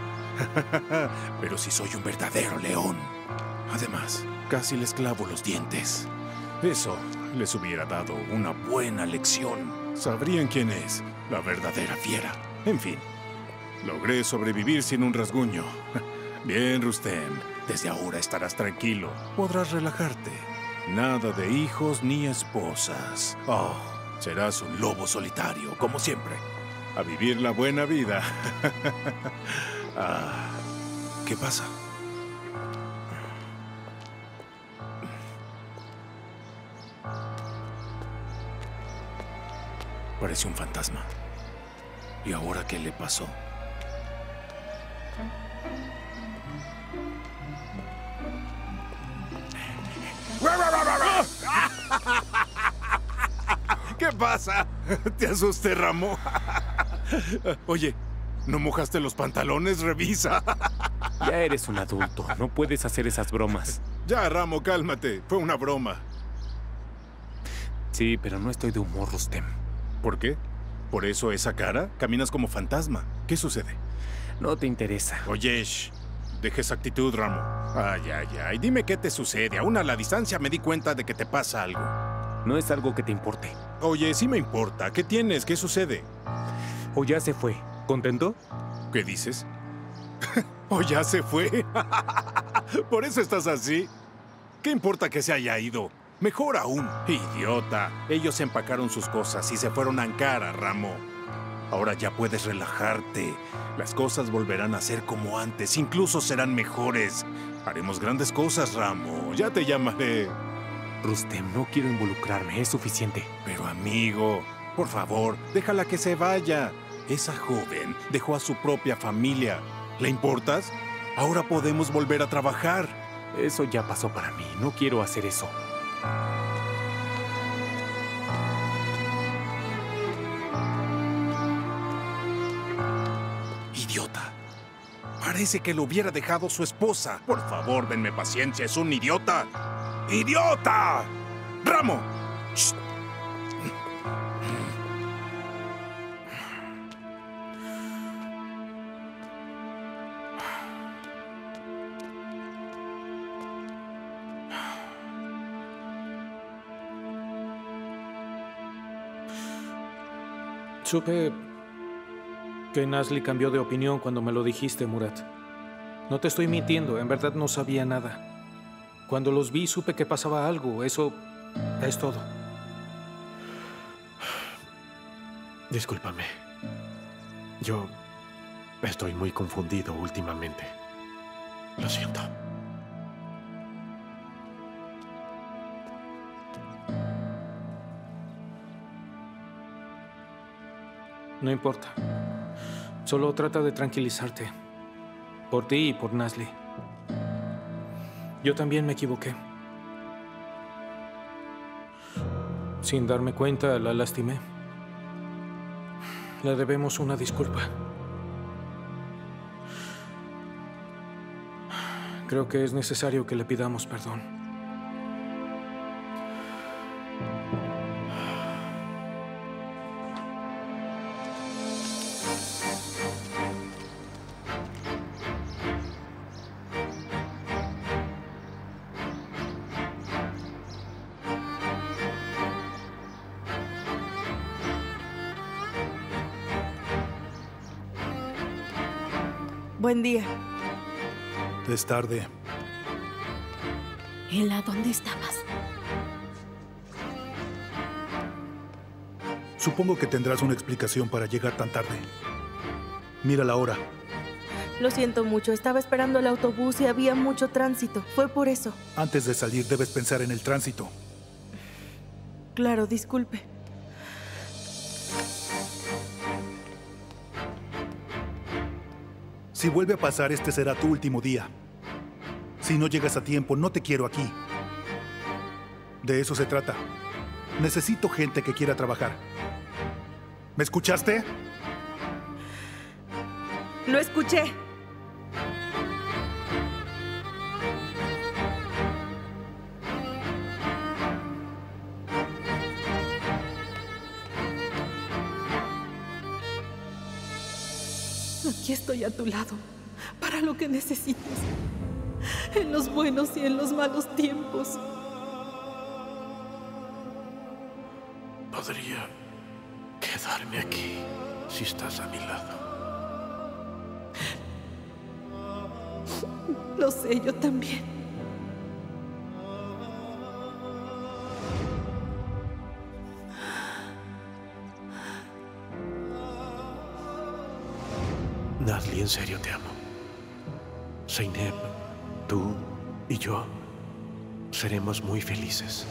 *laughs* Pero si soy un verdadero león. Además, casi les clavo los dientes. Eso les hubiera dado una buena lección. Sabrían quién es la verdadera fiera. En fin, logré sobrevivir sin un rasguño. *laughs* Bien, Rustem. Desde ahora estarás tranquilo. Podrás relajarte. Nada de hijos ni esposas. Oh, serás un lobo solitario, como siempre. A vivir la buena vida. *laughs* ah, ¿Qué pasa? Parece un fantasma. ¿Y ahora qué le pasó? ¿Qué pasa? ¿Te asusté, Ramo? Oye, ¿no mojaste los pantalones? Revisa. Ya eres un adulto, no puedes hacer esas bromas. Ya, Ramo, cálmate. Fue una broma. Sí, pero no estoy de humor, Rustem. ¿Por qué? ¿Por eso esa cara? Caminas como fantasma. ¿Qué sucede? No te interesa. Oye, deja esa actitud, Ramo. Ay, ay, ay. Dime qué te sucede. Aún a la distancia me di cuenta de que te pasa algo. No es algo que te importe. Oye, sí me importa. ¿Qué tienes? ¿Qué sucede? O ya se fue. ¿Contento? ¿Qué dices? *laughs* ¿O ya se fue? *laughs* ¿Por eso estás así? ¿Qué importa que se haya ido? Mejor aún. Idiota. Ellos empacaron sus cosas y se fueron a Ankara, Ramo. Ahora ya puedes relajarte. Las cosas volverán a ser como antes. Incluso serán mejores. Haremos grandes cosas, Ramo. Ya te llamaré. Rustem, no quiero involucrarme. Es suficiente. Pero amigo, por favor, déjala que se vaya. Esa joven dejó a su propia familia. ¿Le importas? Ahora podemos volver a trabajar. Eso ya pasó para mí. No quiero hacer eso. Parece que lo hubiera dejado su esposa. Por favor, denme paciencia. Es un idiota. ¡Idiota! ¡Ramo! Supe que Nasli cambió de opinión cuando me lo dijiste, Murat. No te estoy mintiendo, en verdad no sabía nada. Cuando los vi supe que pasaba algo, eso es todo. Discúlpame. Yo estoy muy confundido últimamente. Lo siento. No importa. Solo trata de tranquilizarte. Por ti y por Nasli. Yo también me equivoqué. Sin darme cuenta, la lastimé. Le debemos una disculpa. Creo que es necesario que le pidamos perdón. Es tarde. Ela, ¿dónde estabas? Supongo que tendrás una explicación para llegar tan tarde. Mira la hora. Lo siento mucho, estaba esperando el autobús y había mucho tránsito. Fue por eso. Antes de salir debes pensar en el tránsito. Claro, disculpe. Si vuelve a pasar, este será tu último día. Si no llegas a tiempo, no te quiero aquí. De eso se trata. Necesito gente que quiera trabajar. ¿Me escuchaste? Lo escuché. Aquí estoy a tu lado, para lo que necesites. *laughs* En los buenos y en los malos tiempos. Podría quedarme aquí si estás a mi lado. Lo sé, yo también. Nadlie, en serio te amo. Zeynep, tú y yo seremos muy felices.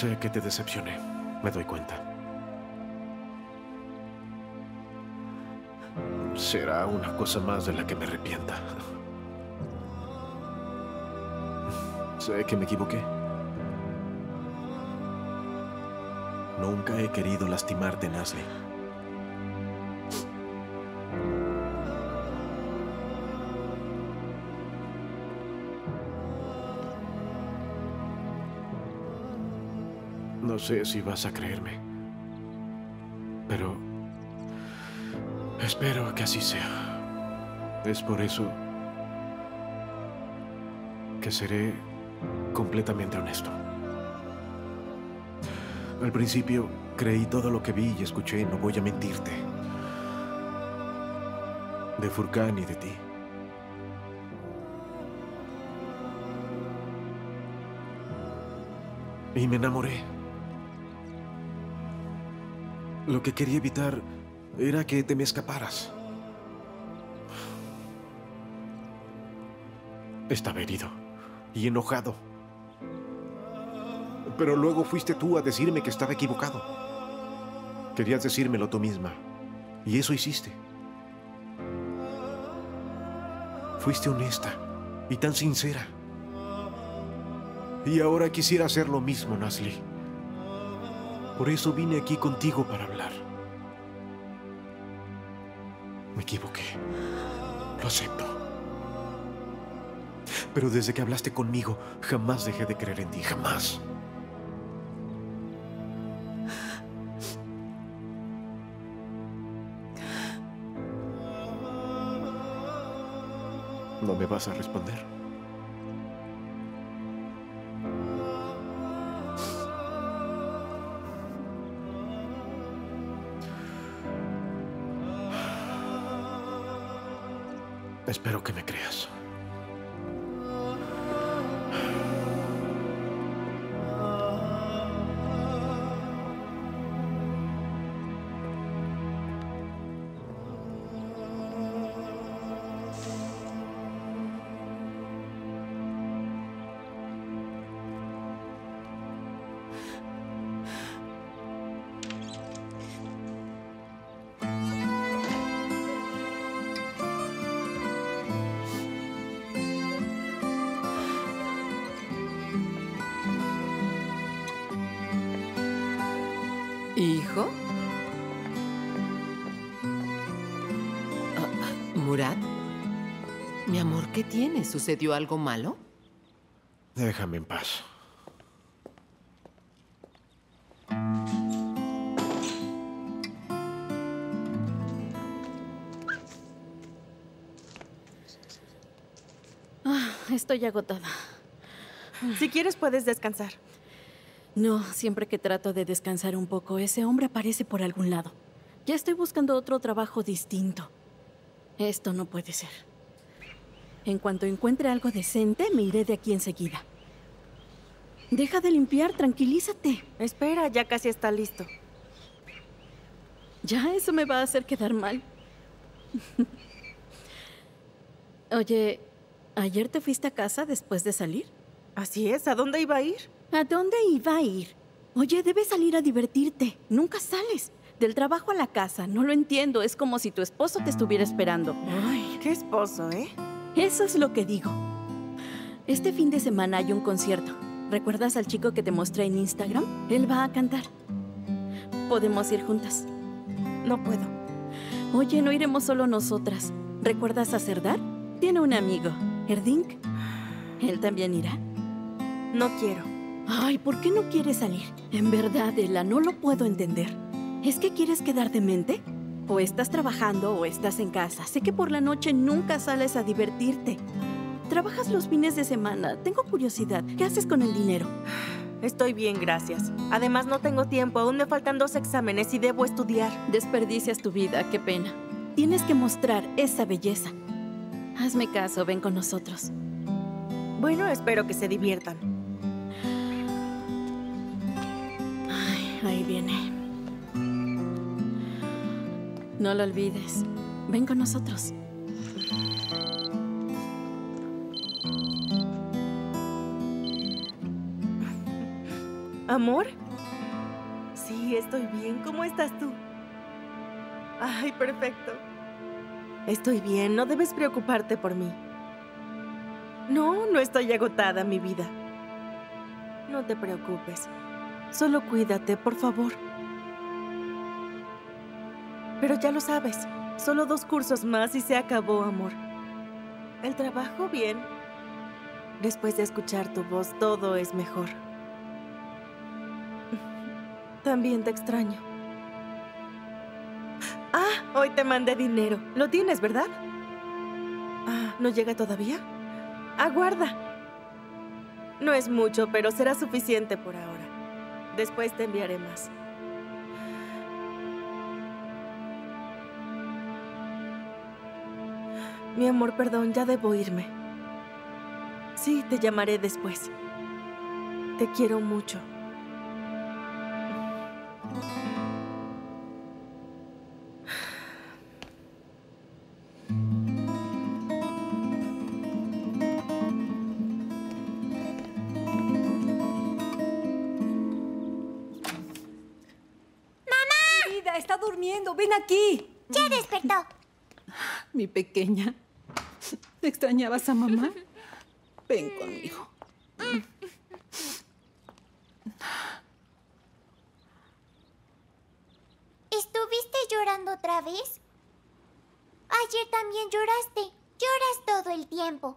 Sé que te decepcioné, me doy cuenta. Será una cosa más de la que me arrepienta. Sé que me equivoqué. Nunca he querido lastimarte, Nasli. Sé si vas a creerme, pero espero que así sea. Es por eso que seré completamente honesto. Al principio creí todo lo que vi y escuché, no voy a mentirte, de Furkan y de ti. Y me enamoré. Lo que quería evitar era que te me escaparas. Estaba herido y enojado. Pero luego fuiste tú a decirme que estaba equivocado. Querías decírmelo tú misma. Y eso hiciste. Fuiste honesta y tan sincera. Y ahora quisiera hacer lo mismo, Nasli. Por eso vine aquí contigo para hablar. Me equivoqué. Lo acepto. Pero desde que hablaste conmigo, jamás dejé de creer en ti. Jamás. ¿No me vas a responder? Espero que me creas. Tienes? ¿Sucedió algo malo? Déjame en paz. Ah, estoy agotada. Si quieres, puedes descansar. No, siempre que trato de descansar un poco, ese hombre aparece por algún lado. Ya estoy buscando otro trabajo distinto. Esto no puede ser. En cuanto encuentre algo decente, me iré de aquí enseguida. Deja de limpiar, tranquilízate. Espera, ya casi está listo. Ya eso me va a hacer quedar mal. *laughs* Oye, ¿ayer te fuiste a casa después de salir? Así es, ¿a dónde iba a ir? ¿A dónde iba a ir? Oye, debes salir a divertirte. Nunca sales. Del trabajo a la casa. No lo entiendo. Es como si tu esposo te estuviera esperando. Ay, qué esposo, ¿eh? Eso es lo que digo. Este fin de semana hay un concierto. ¿Recuerdas al chico que te mostré en Instagram? Él va a cantar. Podemos ir juntas. No puedo. Oye, no iremos solo nosotras. ¿Recuerdas a Serdar? Tiene un amigo, Erdink. ¿Él también irá? No quiero. Ay, ¿por qué no quieres salir? En verdad, Ella, no lo puedo entender. ¿Es que quieres quedar mente? O estás trabajando o estás en casa. Sé que por la noche nunca sales a divertirte. Trabajas los fines de semana. Tengo curiosidad. ¿Qué haces con el dinero? *sighs* Estoy bien, gracias. Además, no tengo tiempo. Aún me faltan dos exámenes y debo estudiar. Desperdicias tu vida. Qué pena. Tienes que mostrar esa belleza. Hazme caso. Ven con nosotros. Bueno, espero que se diviertan. Ay, ahí viene. No lo olvides. Ven con nosotros. ¿Amor? Sí, estoy bien. ¿Cómo estás tú? Ay, perfecto. Estoy bien. No debes preocuparte por mí. No, no estoy agotada, mi vida. No te preocupes. Solo cuídate, por favor. Pero ya lo sabes, solo dos cursos más y se acabó, amor. El trabajo, bien. Después de escuchar tu voz, todo es mejor. *laughs* También te extraño. Ah, hoy te mandé dinero. Lo tienes, ¿verdad? Ah, ¿no llega todavía? Aguarda. No es mucho, pero será suficiente por ahora. Después te enviaré más. Mi amor, perdón, ya debo irme. Sí, te llamaré después. Te quiero mucho. ¡Mamá! Vida, está durmiendo. Ven aquí. Ya despertó. Mi pequeña. ¿Extrañabas a mamá? Ven conmigo. ¿Estuviste llorando otra vez? Ayer también lloraste. Lloras todo el tiempo.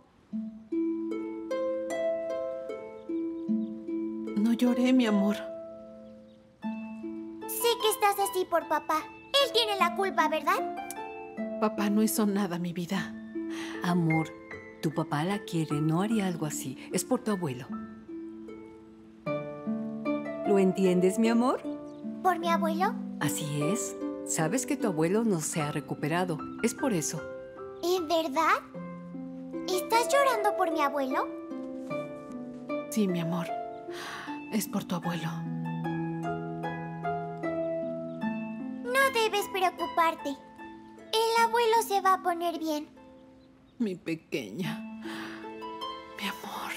No lloré, mi amor. Sé que estás así por papá. Él tiene la culpa, ¿verdad? Papá no hizo nada, mi vida. Amor, tu papá la quiere, no haría algo así. Es por tu abuelo. ¿Lo entiendes, mi amor? ¿Por mi abuelo? Así es. Sabes que tu abuelo no se ha recuperado. Es por eso. ¿En verdad? ¿Estás llorando por mi abuelo? Sí, mi amor. Es por tu abuelo. No debes preocuparte. El abuelo se va a poner bien. Mi pequeña. Mi amor.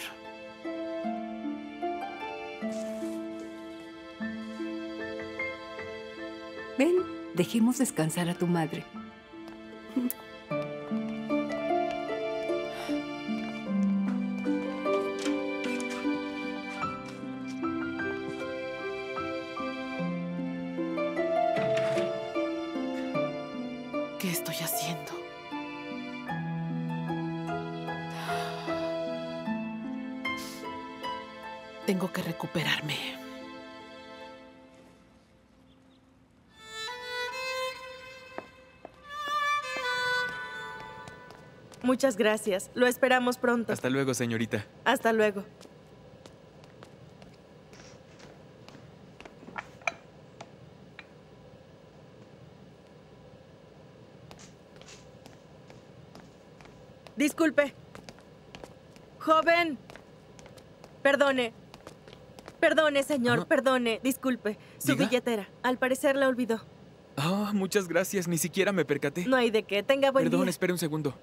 Ven, dejemos descansar a tu madre. Muchas gracias. Lo esperamos pronto. Hasta luego, señorita. Hasta luego. Disculpe. Joven. Perdone. Perdone, señor. Perdone. Disculpe. Su Diga. billetera. Al parecer la olvidó. Ah, muchas gracias. Ni siquiera me percaté. No hay de qué. Tenga buen Perdón, día. espere un segundo.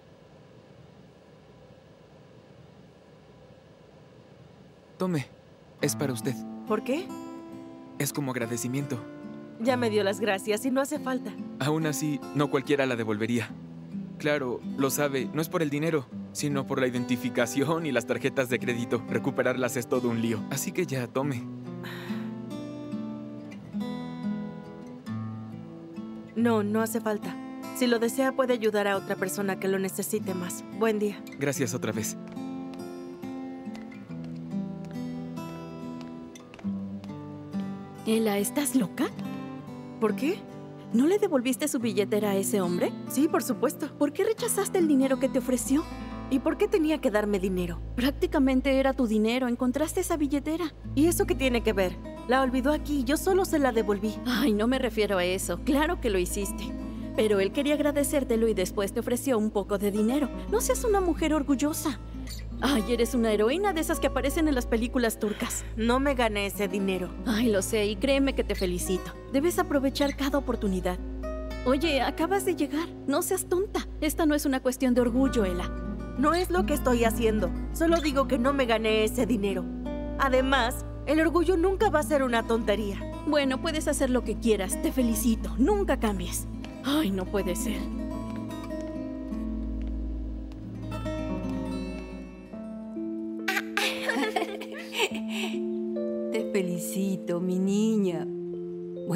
Tome. Es para usted. ¿Por qué? Es como agradecimiento. Ya me dio las gracias y no hace falta. Aún así, no cualquiera la devolvería. Claro, lo sabe, no es por el dinero, sino por la identificación y las tarjetas de crédito. Recuperarlas es todo un lío. Así que ya, tome. No, no hace falta. Si lo desea, puede ayudar a otra persona que lo necesite más. Buen día. Gracias otra vez. Ela, ¿estás loca? ¿Por qué? ¿No le devolviste su billetera a ese hombre? Sí, por supuesto. ¿Por qué rechazaste el dinero que te ofreció? ¿Y por qué tenía que darme dinero? Prácticamente era tu dinero. Encontraste esa billetera. ¿Y eso qué tiene que ver? La olvidó aquí. Yo solo se la devolví. Ay, no me refiero a eso. Claro que lo hiciste. Pero él quería agradecértelo y después te ofreció un poco de dinero. No seas una mujer orgullosa. Ay, eres una heroína de esas que aparecen en las películas turcas. No me gané ese dinero. Ay, lo sé, y créeme que te felicito. Debes aprovechar cada oportunidad. Oye, acabas de llegar. No seas tonta. Esta no es una cuestión de orgullo, Ela. No es lo que estoy haciendo. Solo digo que no me gané ese dinero. Además, el orgullo nunca va a ser una tontería. Bueno, puedes hacer lo que quieras. Te felicito. Nunca cambies. Ay, no puede ser.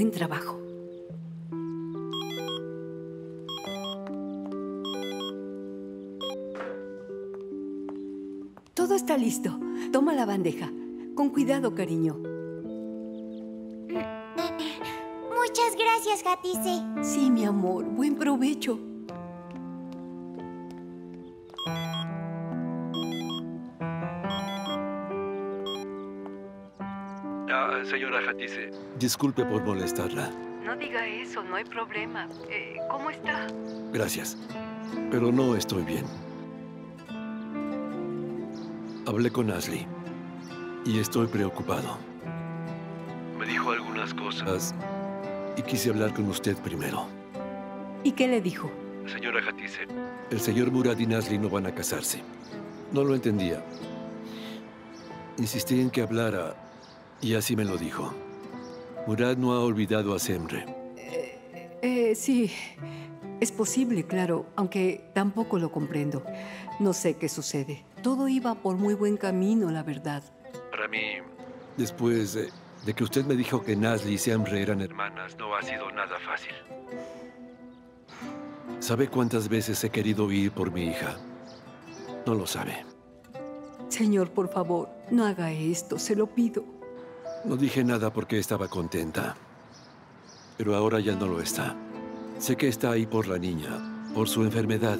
Buen trabajo. Todo está listo. Toma la bandeja. Con cuidado, cariño. Muchas gracias, Gatice. Sí, mi amor. Buen provecho. Señora Jatice, disculpe por molestarla. No diga eso, no hay problema. Eh, ¿Cómo está? Gracias. Pero no estoy bien. Hablé con Ashley y estoy preocupado. Me dijo algunas cosas y quise hablar con usted primero. ¿Y qué le dijo? Señora Jatice, el señor Murad y Nasli no van a casarse. No lo entendía. Insistí en que hablara y así me lo dijo. Murad no ha olvidado a Semre. Eh, sí, es posible, claro, aunque tampoco lo comprendo. No sé qué sucede. Todo iba por muy buen camino, la verdad. Para mí, después de, de que usted me dijo que Nasli y Semre eran hermanas, no ha sido nada fácil. ¿Sabe cuántas veces he querido ir por mi hija? No lo sabe. Señor, por favor, no haga esto, se lo pido. No dije nada porque estaba contenta. Pero ahora ya no lo está. Sé que está ahí por la niña, por su enfermedad.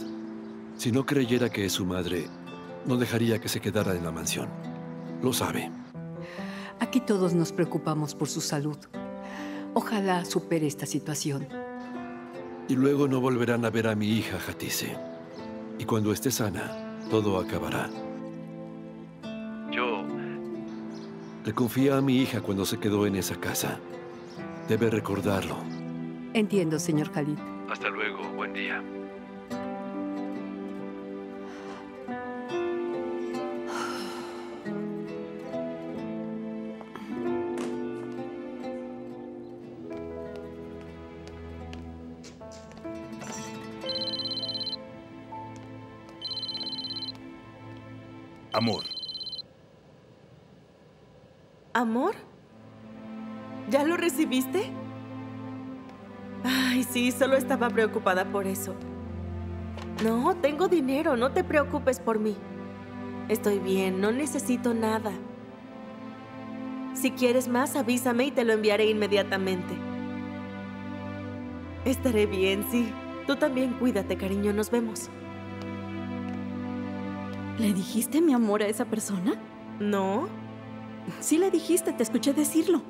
Si no creyera que es su madre, no dejaría que se quedara en la mansión. Lo sabe. Aquí todos nos preocupamos por su salud. Ojalá supere esta situación. Y luego no volverán a ver a mi hija, Jatice. Y cuando esté sana, todo acabará. Le confié a mi hija cuando se quedó en esa casa. Debe recordarlo. Entiendo, señor Khalid. Hasta luego, buen día. Solo estaba preocupada por eso. No, tengo dinero, no te preocupes por mí. Estoy bien, no necesito nada. Si quieres más, avísame y te lo enviaré inmediatamente. Estaré bien, sí. Tú también cuídate, cariño, nos vemos. ¿Le dijiste mi amor a esa persona? No. Sí le dijiste, te escuché decirlo.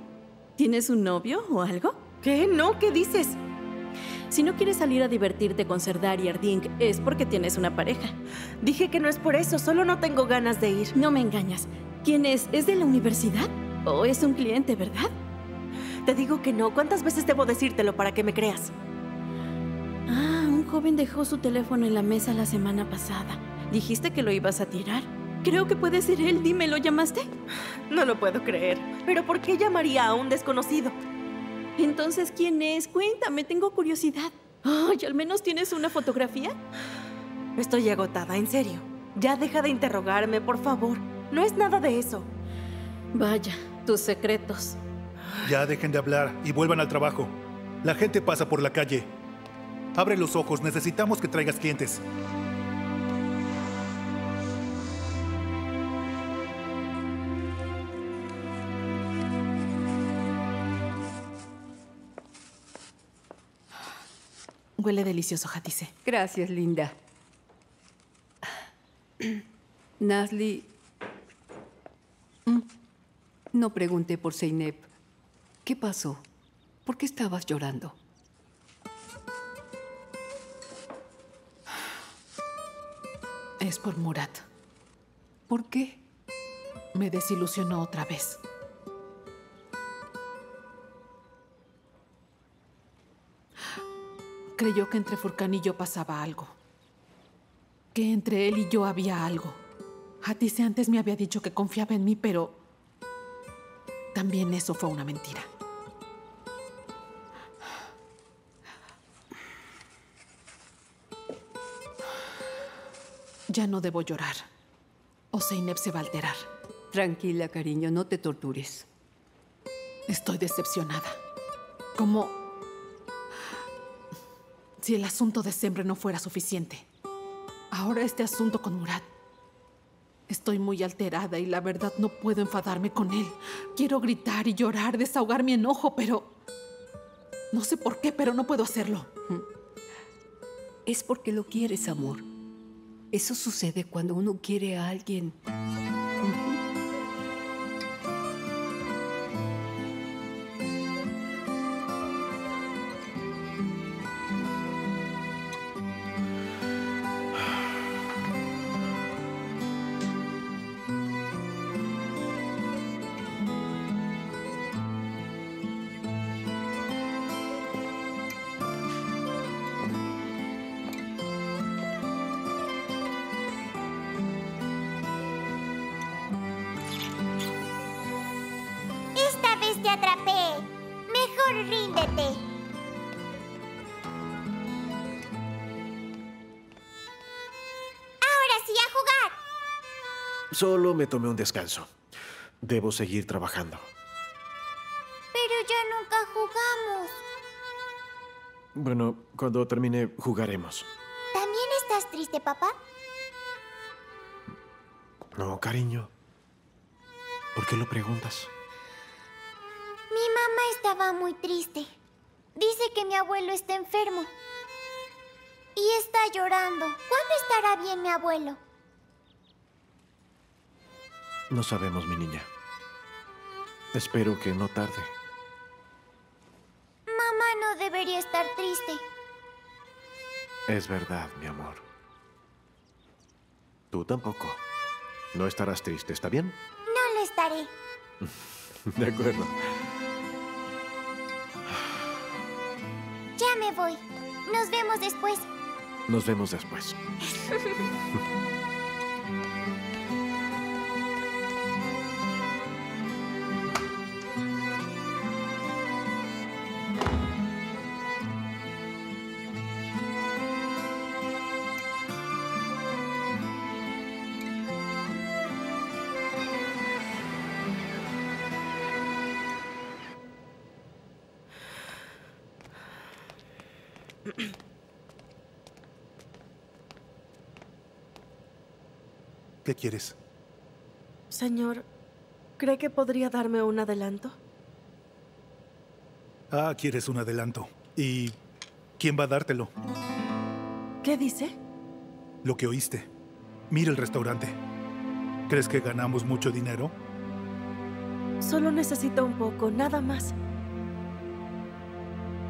¿Tienes un novio o algo? ¿Qué? No, ¿qué dices? Si no quieres salir a divertirte con Serdar y Ardink, es porque tienes una pareja. Dije que no es por eso, solo no tengo ganas de ir. No me engañas. ¿Quién es? ¿Es de la universidad? ¿O es un cliente, verdad? Te digo que no. ¿Cuántas veces debo decírtelo para que me creas? Ah, un joven dejó su teléfono en la mesa la semana pasada. Dijiste que lo ibas a tirar. Creo que puede ser él. Dime, ¿lo llamaste? No lo puedo creer. ¿Pero por qué llamaría a un desconocido? Entonces, ¿quién es? Cuéntame, tengo curiosidad. Ay, ¿al menos tienes una fotografía? Estoy agotada, en serio. Ya deja de interrogarme, por favor. No es nada de eso. Vaya, tus secretos. Ya dejen de hablar y vuelvan al trabajo. La gente pasa por la calle. Abre los ojos, necesitamos que traigas clientes. Huele delicioso, Hatise. Gracias, linda. *clears throat* Nazli, no pregunté por Zeynep. ¿Qué pasó? ¿Por qué estabas llorando? Es por Murat. ¿Por qué? Me desilusionó otra vez. Creyó que entre Furkan y yo pasaba algo. Que entre él y yo había algo. Hatise antes me había dicho que confiaba en mí, pero también eso fue una mentira. Ya no debo llorar. O Zeynep se va a alterar. Tranquila, cariño, no te tortures. Estoy decepcionada. Como si el asunto de Sembre no fuera suficiente. Ahora este asunto con Murat. Estoy muy alterada y la verdad no puedo enfadarme con él. Quiero gritar y llorar, desahogar mi enojo, pero... No sé por qué, pero no puedo hacerlo. Es porque lo quieres, amor. Eso sucede cuando uno quiere a alguien. Solo me tomé un descanso. Debo seguir trabajando. Pero ya nunca jugamos. Bueno, cuando termine, jugaremos. ¿También estás triste, papá? No, cariño. ¿Por qué lo preguntas? Mi mamá estaba muy triste. Dice que mi abuelo está enfermo. Y está llorando. ¿Cuándo estará bien mi abuelo? No sabemos, mi niña. Espero que no tarde. Mamá no debería estar triste. Es verdad, mi amor. Tú tampoco. No estarás triste, ¿está bien? No lo estaré. *laughs* De acuerdo. Ya me voy. Nos vemos después. Nos vemos después. *laughs* *clears throat* ¿Qué quieres? Señor, ¿cree que podría darme un adelanto? Ah, quieres un adelanto. ¿Y quién va a dártelo? ¿Qué dice? Lo que oíste. Mira el restaurante. ¿Crees que ganamos mucho dinero? Solo necesito un poco, nada más.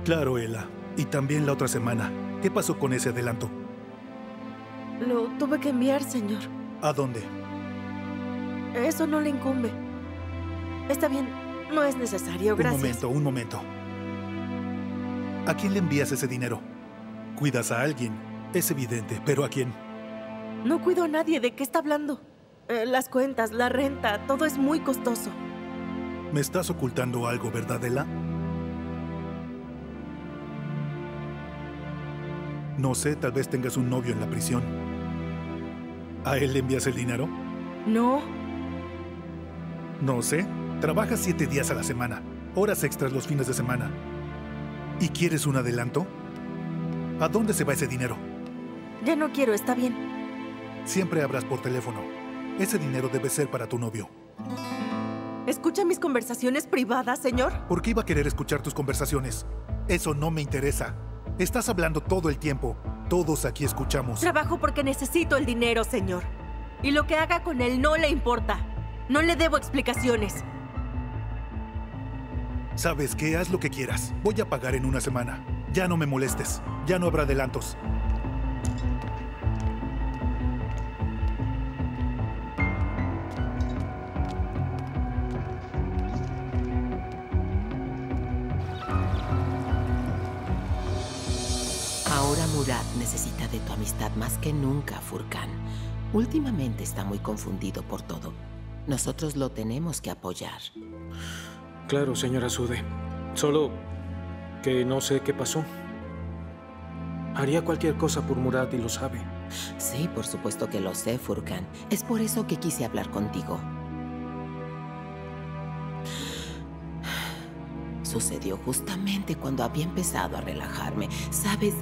Claro, Ella. Y también la otra semana. ¿Qué pasó con ese adelanto? Lo tuve que enviar, señor. ¿A dónde? Eso no le incumbe. Está bien, no es necesario, Un gracias. momento, un momento. ¿A quién le envías ese dinero? Cuidas a alguien. Es evidente, pero ¿a quién? No cuido a nadie, ¿de qué está hablando? Eh, las cuentas, la renta, todo es muy costoso. Me estás ocultando algo, ¿verdad, Ella? No sé, tal vez tengas un novio en la prisión. ¿A él le envías el dinero? No, No sé. Trabajas siete días a la semana, horas extras los fines de semana. ¿Y quieres un adelanto? ¿A dónde se va ese dinero? ya no quiero, está bien. Siempre hablas por teléfono. Ese dinero debe ser para tu novio. ¿Escucha mis conversaciones privadas, señor? ¿Por qué iba a querer escuchar tus conversaciones? Eso no me interesa. Estás hablando todo el tiempo. Todos aquí escuchamos. Trabajo porque necesito el dinero, señor. Y lo que haga con él no le importa. No le debo explicaciones. ¿Sabes qué? Haz lo que quieras. Voy a pagar en una semana. Ya no me molestes. Ya no habrá adelantos. Amistad más que nunca, Furkan. Últimamente está muy confundido por todo. Nosotros lo tenemos que apoyar. Claro, señora Sude. Solo que no sé qué pasó. Haría cualquier cosa por Murad y lo sabe. Sí, por supuesto que lo sé, Furkan. Es por eso que quise hablar contigo. Sucedió justamente cuando había empezado a relajarme. Sabes,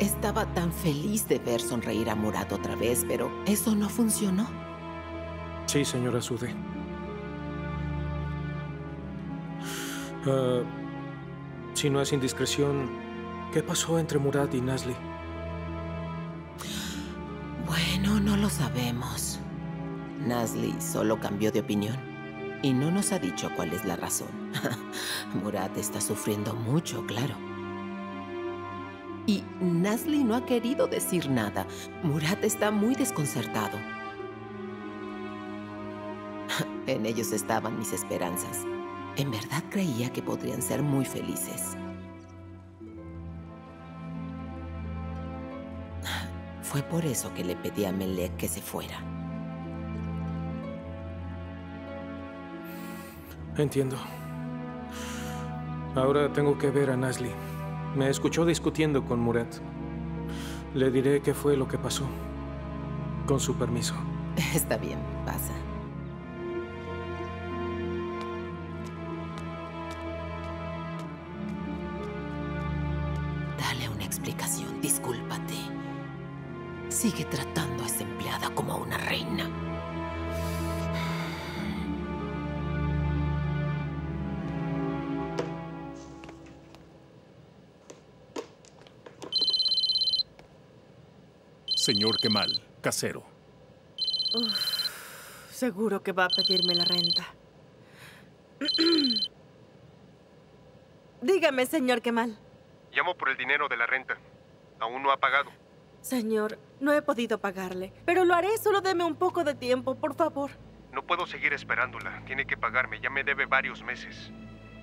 estaba tan feliz de ver sonreír a Murad otra vez, pero eso no funcionó. Sí, señora Sude. Ah, si no es indiscreción, ¿qué pasó entre Murad y Nasli? Bueno, no lo sabemos. Nasli solo cambió de opinión y no nos ha dicho cuál es la razón. *laughs* Murad está sufriendo mucho, claro. Y Nasli no ha querido decir nada. Murad está muy desconcertado. *laughs* En ellos estaban mis esperanzas. En verdad creía que podrían ser muy felices. *sighs* Fue por eso que le pedí a Melek que se fuera. Entiendo. Ahora tengo que ver a Nasli. Me escuchó discutiendo con Murat. Le diré qué fue lo que pasó. Con su permiso. *laughs* Está bien, pasa. Señor Kemal, casero. Uf, seguro que va a pedirme la renta. *clears throat* Dígame, señor Kemal. Llamo por el dinero de la renta. Aún no ha pagado. Señor, no he podido pagarle, pero lo haré. Solo deme un poco de tiempo, por favor. No puedo seguir esperándola. Tiene que pagarme. Ya me debe varios meses.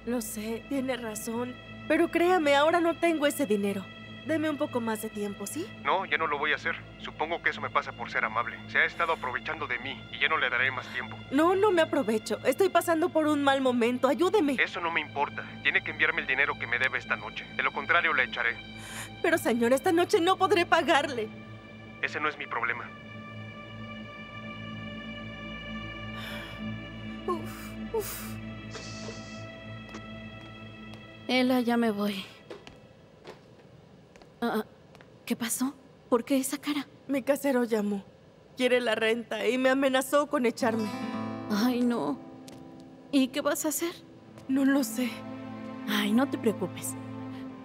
Lo sé, tiene razón. Pero créame, ahora no tengo ese dinero. Deme un poco más de tiempo, ¿sí? No, ya no lo voy a hacer. Supongo que eso me pasa por ser amable. Se ha estado aprovechando de mí y ya no le daré más tiempo. No, no me aprovecho. Estoy pasando por un mal momento. Ayúdeme. Eso no me importa. Tiene que enviarme el dinero que me debe esta noche. De lo contrario, la echaré. Pero, señor, esta noche no podré pagarle. Ese no es mi problema. Uf, uf. Ela, ya me voy. Ah, ¿Qué pasó? ¿Por qué esa cara? Mi casero llamó. Quiere la renta y me amenazó con echarme. Ay, no. ¿Y qué vas a hacer? No lo sé. Ay, no te preocupes.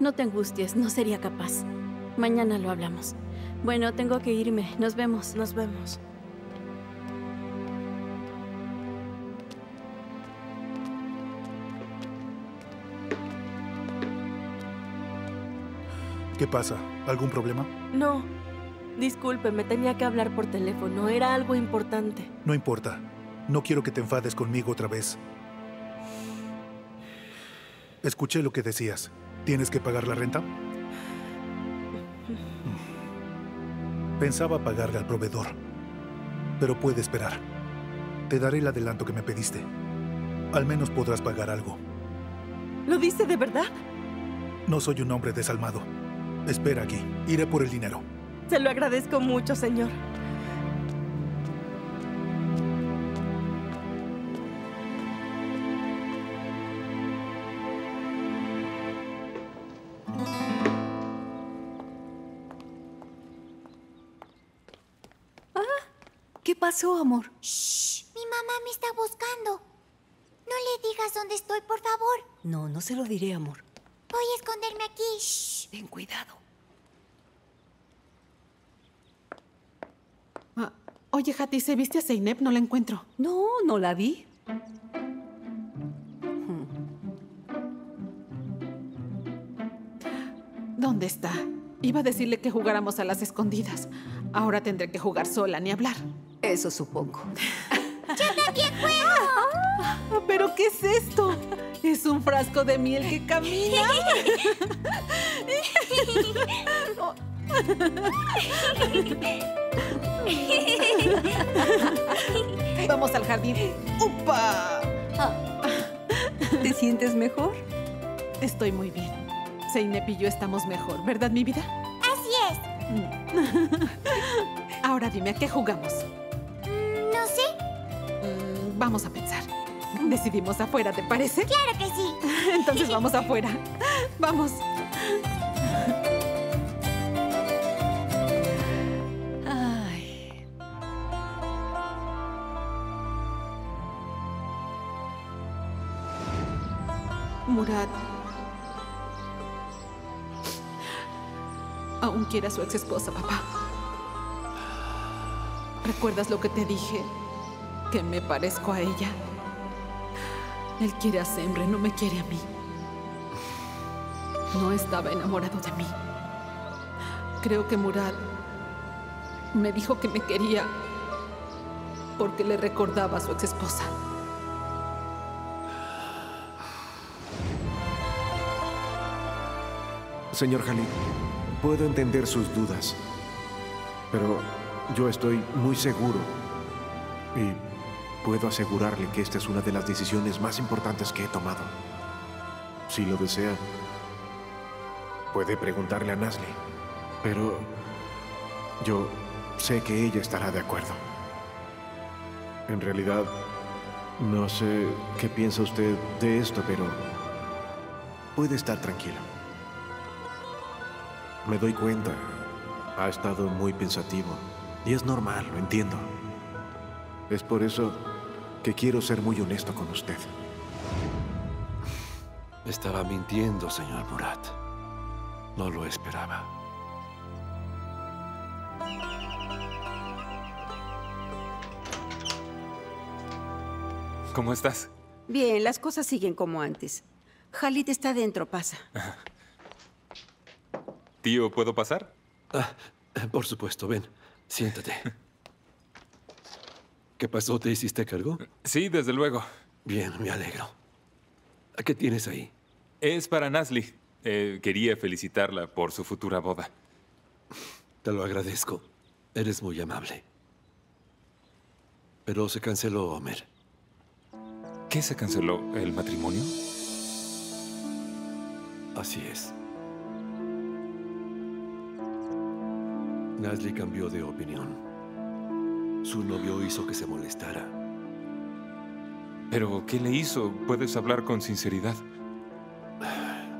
No te angusties, no sería capaz. Mañana lo hablamos. Bueno, tengo que irme. Nos vemos. Nos vemos. ¿Qué pasa? ¿Algún problema? No. Disculpe, me tenía que hablar por teléfono. Era algo importante. No importa. No quiero que te enfades conmigo otra vez. Escuché lo que decías. ¿Tienes que pagar la renta? *laughs* Pensaba pagarle al proveedor, pero puede esperar. Te daré el adelanto que me pediste. Al menos podrás pagar algo. ¿Lo dice de verdad? No soy un hombre desalmado. Espera aquí. Iré por el dinero. Se lo agradezco mucho, señor. ¿Qué pasó, amor? Shh, mi mamá me está buscando. No le digas dónde estoy, por favor. No, no se lo diré, amor. Voy a esconderme aquí. Shh. ten cuidado. Ah, oye, Hattie, ¿se viste a Zeynep? No la encuentro. No, no la vi. ¿Dónde está? Iba a decirle que jugáramos a las escondidas. Ahora tendré que jugar sola, ni hablar. Eso supongo. *laughs* ¡Yo también juego! ¿Pero qué es esto? ¿Es un frasco de miel que camina? Vamos al jardín. ¡Upa! ¿Te sientes mejor? Estoy muy bien. Zeynep y yo estamos mejor, ¿verdad, mi vida? Así es. Ahora dime, ¿a qué jugamos? Mm, No sé. Mm, Vamos a pensar. Decidimos afuera, ¿te parece? Claro que sí. *laughs* Entonces vamos afuera. Vamos. Ay. Murad. Aún quiere a su ex esposa, papá. ¿Recuerdas lo que te dije? Que me parezco a ella. Él quiere a Sembre, no me quiere a mí. No estaba enamorado de mí. Creo que Murad me dijo que me quería porque le recordaba a su ex esposa. Señor Jalil, puedo entender sus dudas, pero yo estoy muy seguro y puedo asegurarle que esta es una de las decisiones más importantes que he tomado. Si lo desea, puede preguntarle a Nasli, pero yo sé que ella estará de acuerdo. En realidad, no sé qué piensa usted de esto, pero puede estar tranquilo. Me doy cuenta. Ha estado muy pensativo. Y es normal, lo entiendo. Es por eso que quiero ser muy honesto con usted. Estaba mintiendo, señor Murat. No lo esperaba. ¿Cómo estás? Bien, las cosas siguen como antes. Jalit está dentro, pasa. Tío, ¿puedo pasar? Ah, por supuesto, ven. Siéntate. *laughs* ¿Qué pasó? ¿Te hiciste cargo? Sí, desde luego. Bien, me alegro. ¿A qué tienes ahí? Es para Nasli. Eh, quería felicitarla por su futura boda. Te lo agradezco. Eres muy amable. Pero se canceló, Homer. ¿Qué se canceló? ¿El matrimonio? Así es. Nasli cambió de opinión. Su novio hizo que se molestara. ¿Pero qué le hizo? Puedes hablar con sinceridad.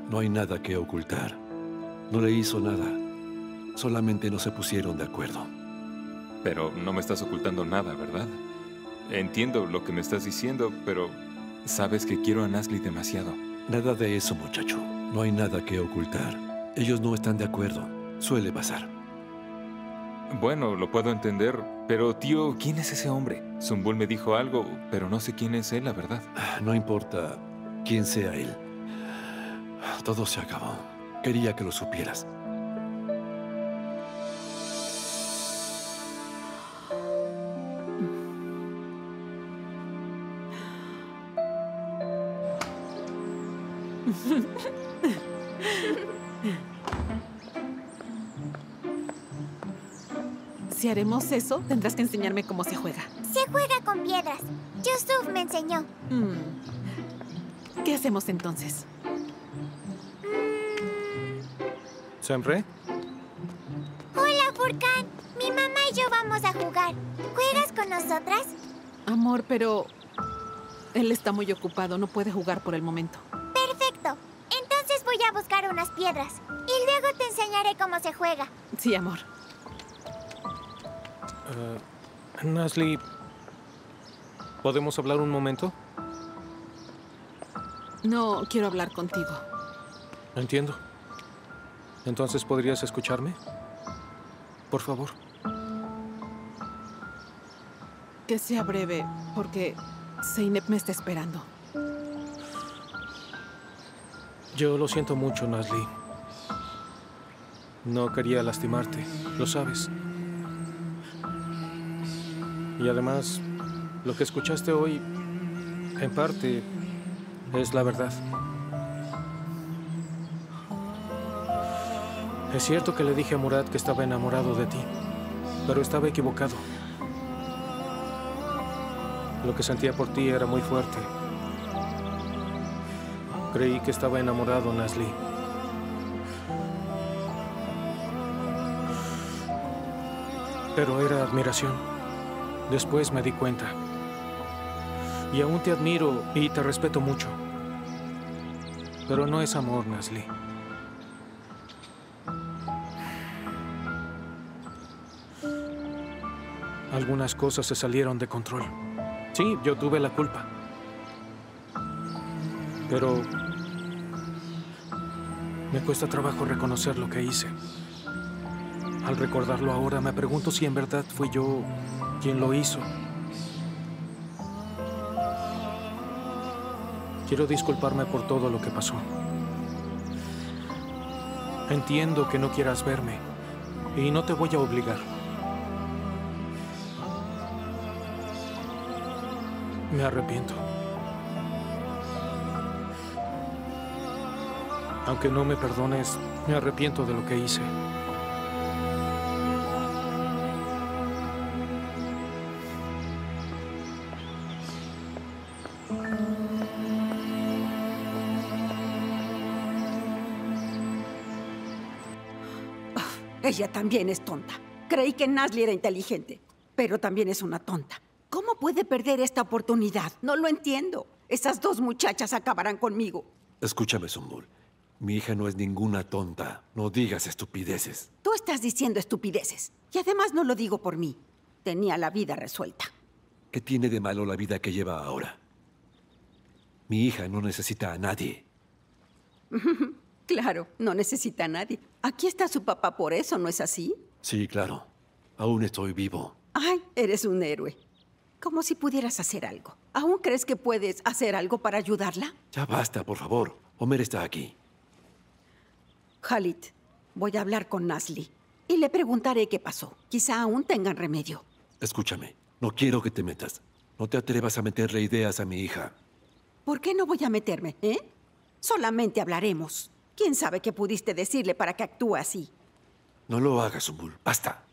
No hay nada que ocultar. No le hizo nada. Solamente no se pusieron de acuerdo. Pero no me estás ocultando nada, ¿verdad? Entiendo lo que me estás diciendo, pero sabes que quiero a Nasli demasiado. Nada de eso, muchacho. No hay nada que ocultar. Ellos no están de acuerdo. Suele pasar. Bueno, lo puedo entender, pero tío, ¿quién es ese hombre? Zumbul me dijo algo, pero no sé quién es él, la verdad. No importa quién sea él. Todo se acabó. Quería que lo supieras. Haremos eso, tendrás que enseñarme cómo se juega. Se juega con piedras. Yusuf me enseñó. Mm. ¿Qué hacemos entonces? ¿Semre? Hola, Furkan. Mi mamá y yo vamos a jugar. ¿Juegas con nosotras? Amor, pero... Él está muy ocupado, no puede jugar por el momento. Perfecto. Entonces voy a buscar unas piedras. Y luego te enseñaré cómo se juega. Sí, amor. Eh, Nasli, ¿podemos hablar un momento? No quiero hablar contigo. Entiendo. Entonces, ¿podrías escucharme? Por favor. Que sea breve, porque Zeynep me está esperando. Yo lo siento mucho, Nasli. No quería lastimarte, lo sabes. Y además, lo que escuchaste hoy, en parte, es la verdad. Es cierto que le dije a Murad que estaba enamorado de ti, pero estaba equivocado. Lo que sentía por ti era muy fuerte. Creí que estaba enamorado, Nasli. Pero era admiración. Después me di cuenta. Y aún te admiro y te respeto mucho. Pero no es amor, Nasli. Algunas cosas se salieron de control. Sí, yo tuve la culpa. Pero me cuesta trabajo reconocer lo que hice. Al recordarlo ahora, me pregunto si en verdad fui yo quien lo hizo. Quiero disculparme por todo lo que pasó. Entiendo que no quieras verme y no te voy a obligar. Me arrepiento. Aunque no me perdones, me arrepiento de lo que hice. Ella también es tonta. Creí que Nasli era inteligente, pero también es una tonta. ¿Cómo puede perder esta oportunidad? No lo entiendo. Esas dos muchachas acabarán conmigo. Escúchame, Sumbul. Mi hija no es ninguna tonta. No digas estupideces. Tú estás diciendo estupideces. Y además no lo digo por mí. Tenía la vida resuelta. ¿Qué tiene de malo la vida que lleva ahora? Mi hija no necesita a nadie. *laughs* claro, no necesita a nadie. Aquí está su papá por eso, ¿no es así? Sí, claro. Aún estoy vivo. Ay, eres un héroe. Como si pudieras hacer algo. ¿Aún crees que puedes hacer algo para ayudarla? Ya basta, por favor. Homer está aquí. Khalid, voy a hablar con Nasli y le preguntaré qué pasó. Quizá aún tengan remedio. Escúchame, no quiero que te metas. No te atrevas a meterle ideas a mi hija. ¿Por qué no voy a meterme, eh? Solamente hablaremos. ¿Quién sabe qué pudiste decirle para que actúe así? No lo hagas, Sumbul. Basta.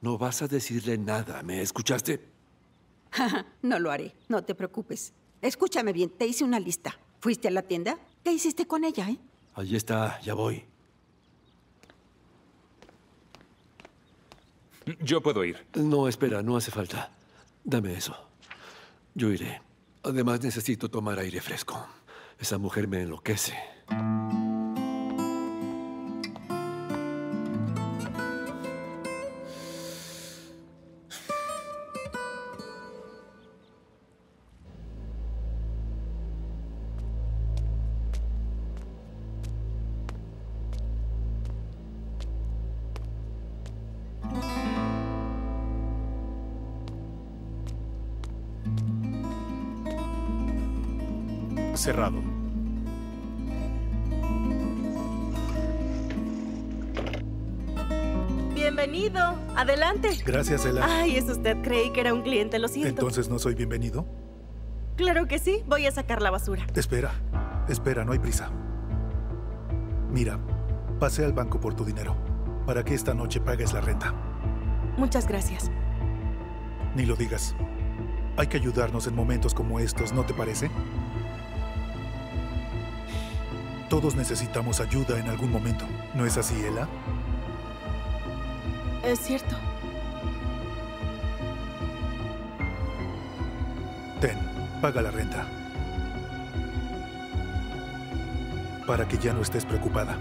No vas a decirle nada, ¿me escuchaste? *laughs* no lo haré, no te preocupes. Escúchame bien, te hice una lista. ¿Fuiste a la tienda? ¿Qué hiciste con ella, eh? Allí está, ya voy. Yo puedo ir. No, espera, no hace falta. Dame eso. Yo iré. Además, necesito tomar aire fresco. Esa mujer me enloquece. Cerrado. Bienvenido. Adelante. Gracias, Ela. Ay, es usted. Creí que era un cliente, lo siento. Entonces no soy bienvenido. Claro que sí. Voy a sacar la basura. Espera, espera, no hay prisa. Mira, pasé al banco por tu dinero, para que esta noche pagues la renta. Muchas gracias. Ni lo digas. Hay que ayudarnos en momentos como estos, ¿no te parece? Todos necesitamos ayuda en algún momento. ¿No es así, Ela? Es cierto. Ten, paga la renta. Para que ya no estés preocupada.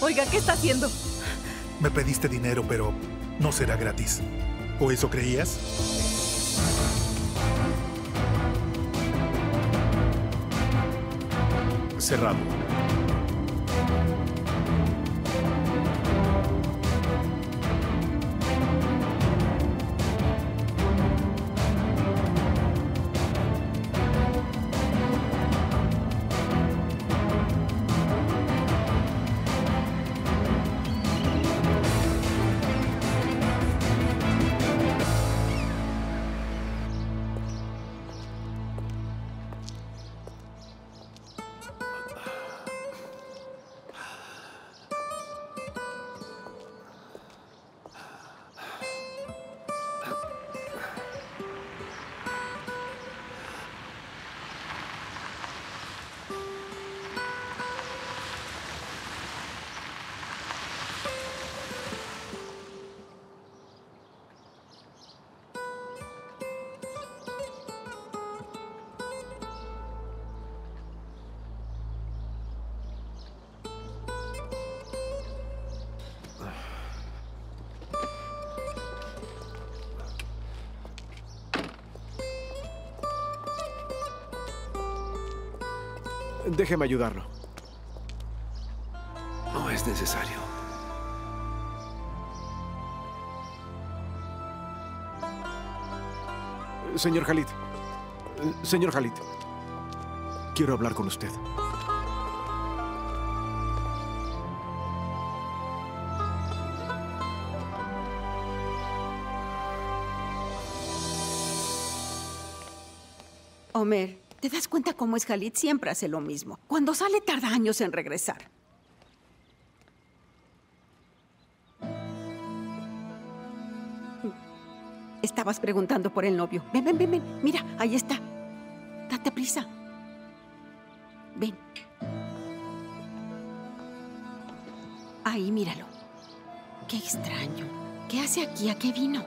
Oiga, ¿qué está haciendo? Me pediste dinero, pero no será gratis. ¿O eso creías? Cerrado. Déjeme ayudarlo. No es necesario. Señor Khalid. Señor Khalid. Quiero hablar con usted. ¿Te das cuenta cómo es Khalid? Siempre hace lo mismo. Cuando sale tarda años en regresar. Estabas preguntando por el novio. Ven, ven, ven, ven. Mira, ahí está. Date prisa. Ven. Ahí, míralo. Qué extraño. ¿Qué hace aquí? ¿A qué vino?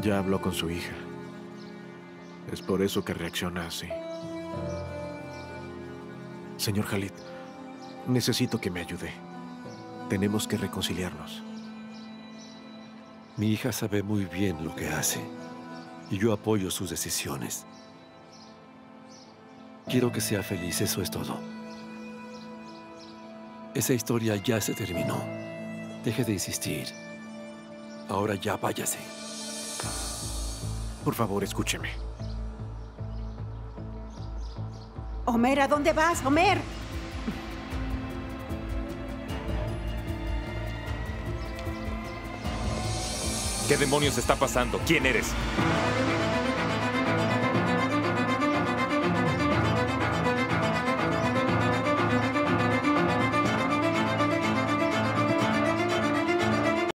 Ya habló con su hija. Es por eso que reacciona así. Señor Khalid, necesito que me ayude. Tenemos que reconciliarnos. Mi hija sabe muy bien lo que hace y yo apoyo sus decisiones. Quiero que sea feliz, eso es todo. Esa historia ya se terminó. Deje de insistir. Ahora ya váyase. Por favor, escúcheme. Homer, ¿a dónde vas, Homer? ¿Qué demonios está pasando? ¿Quién eres?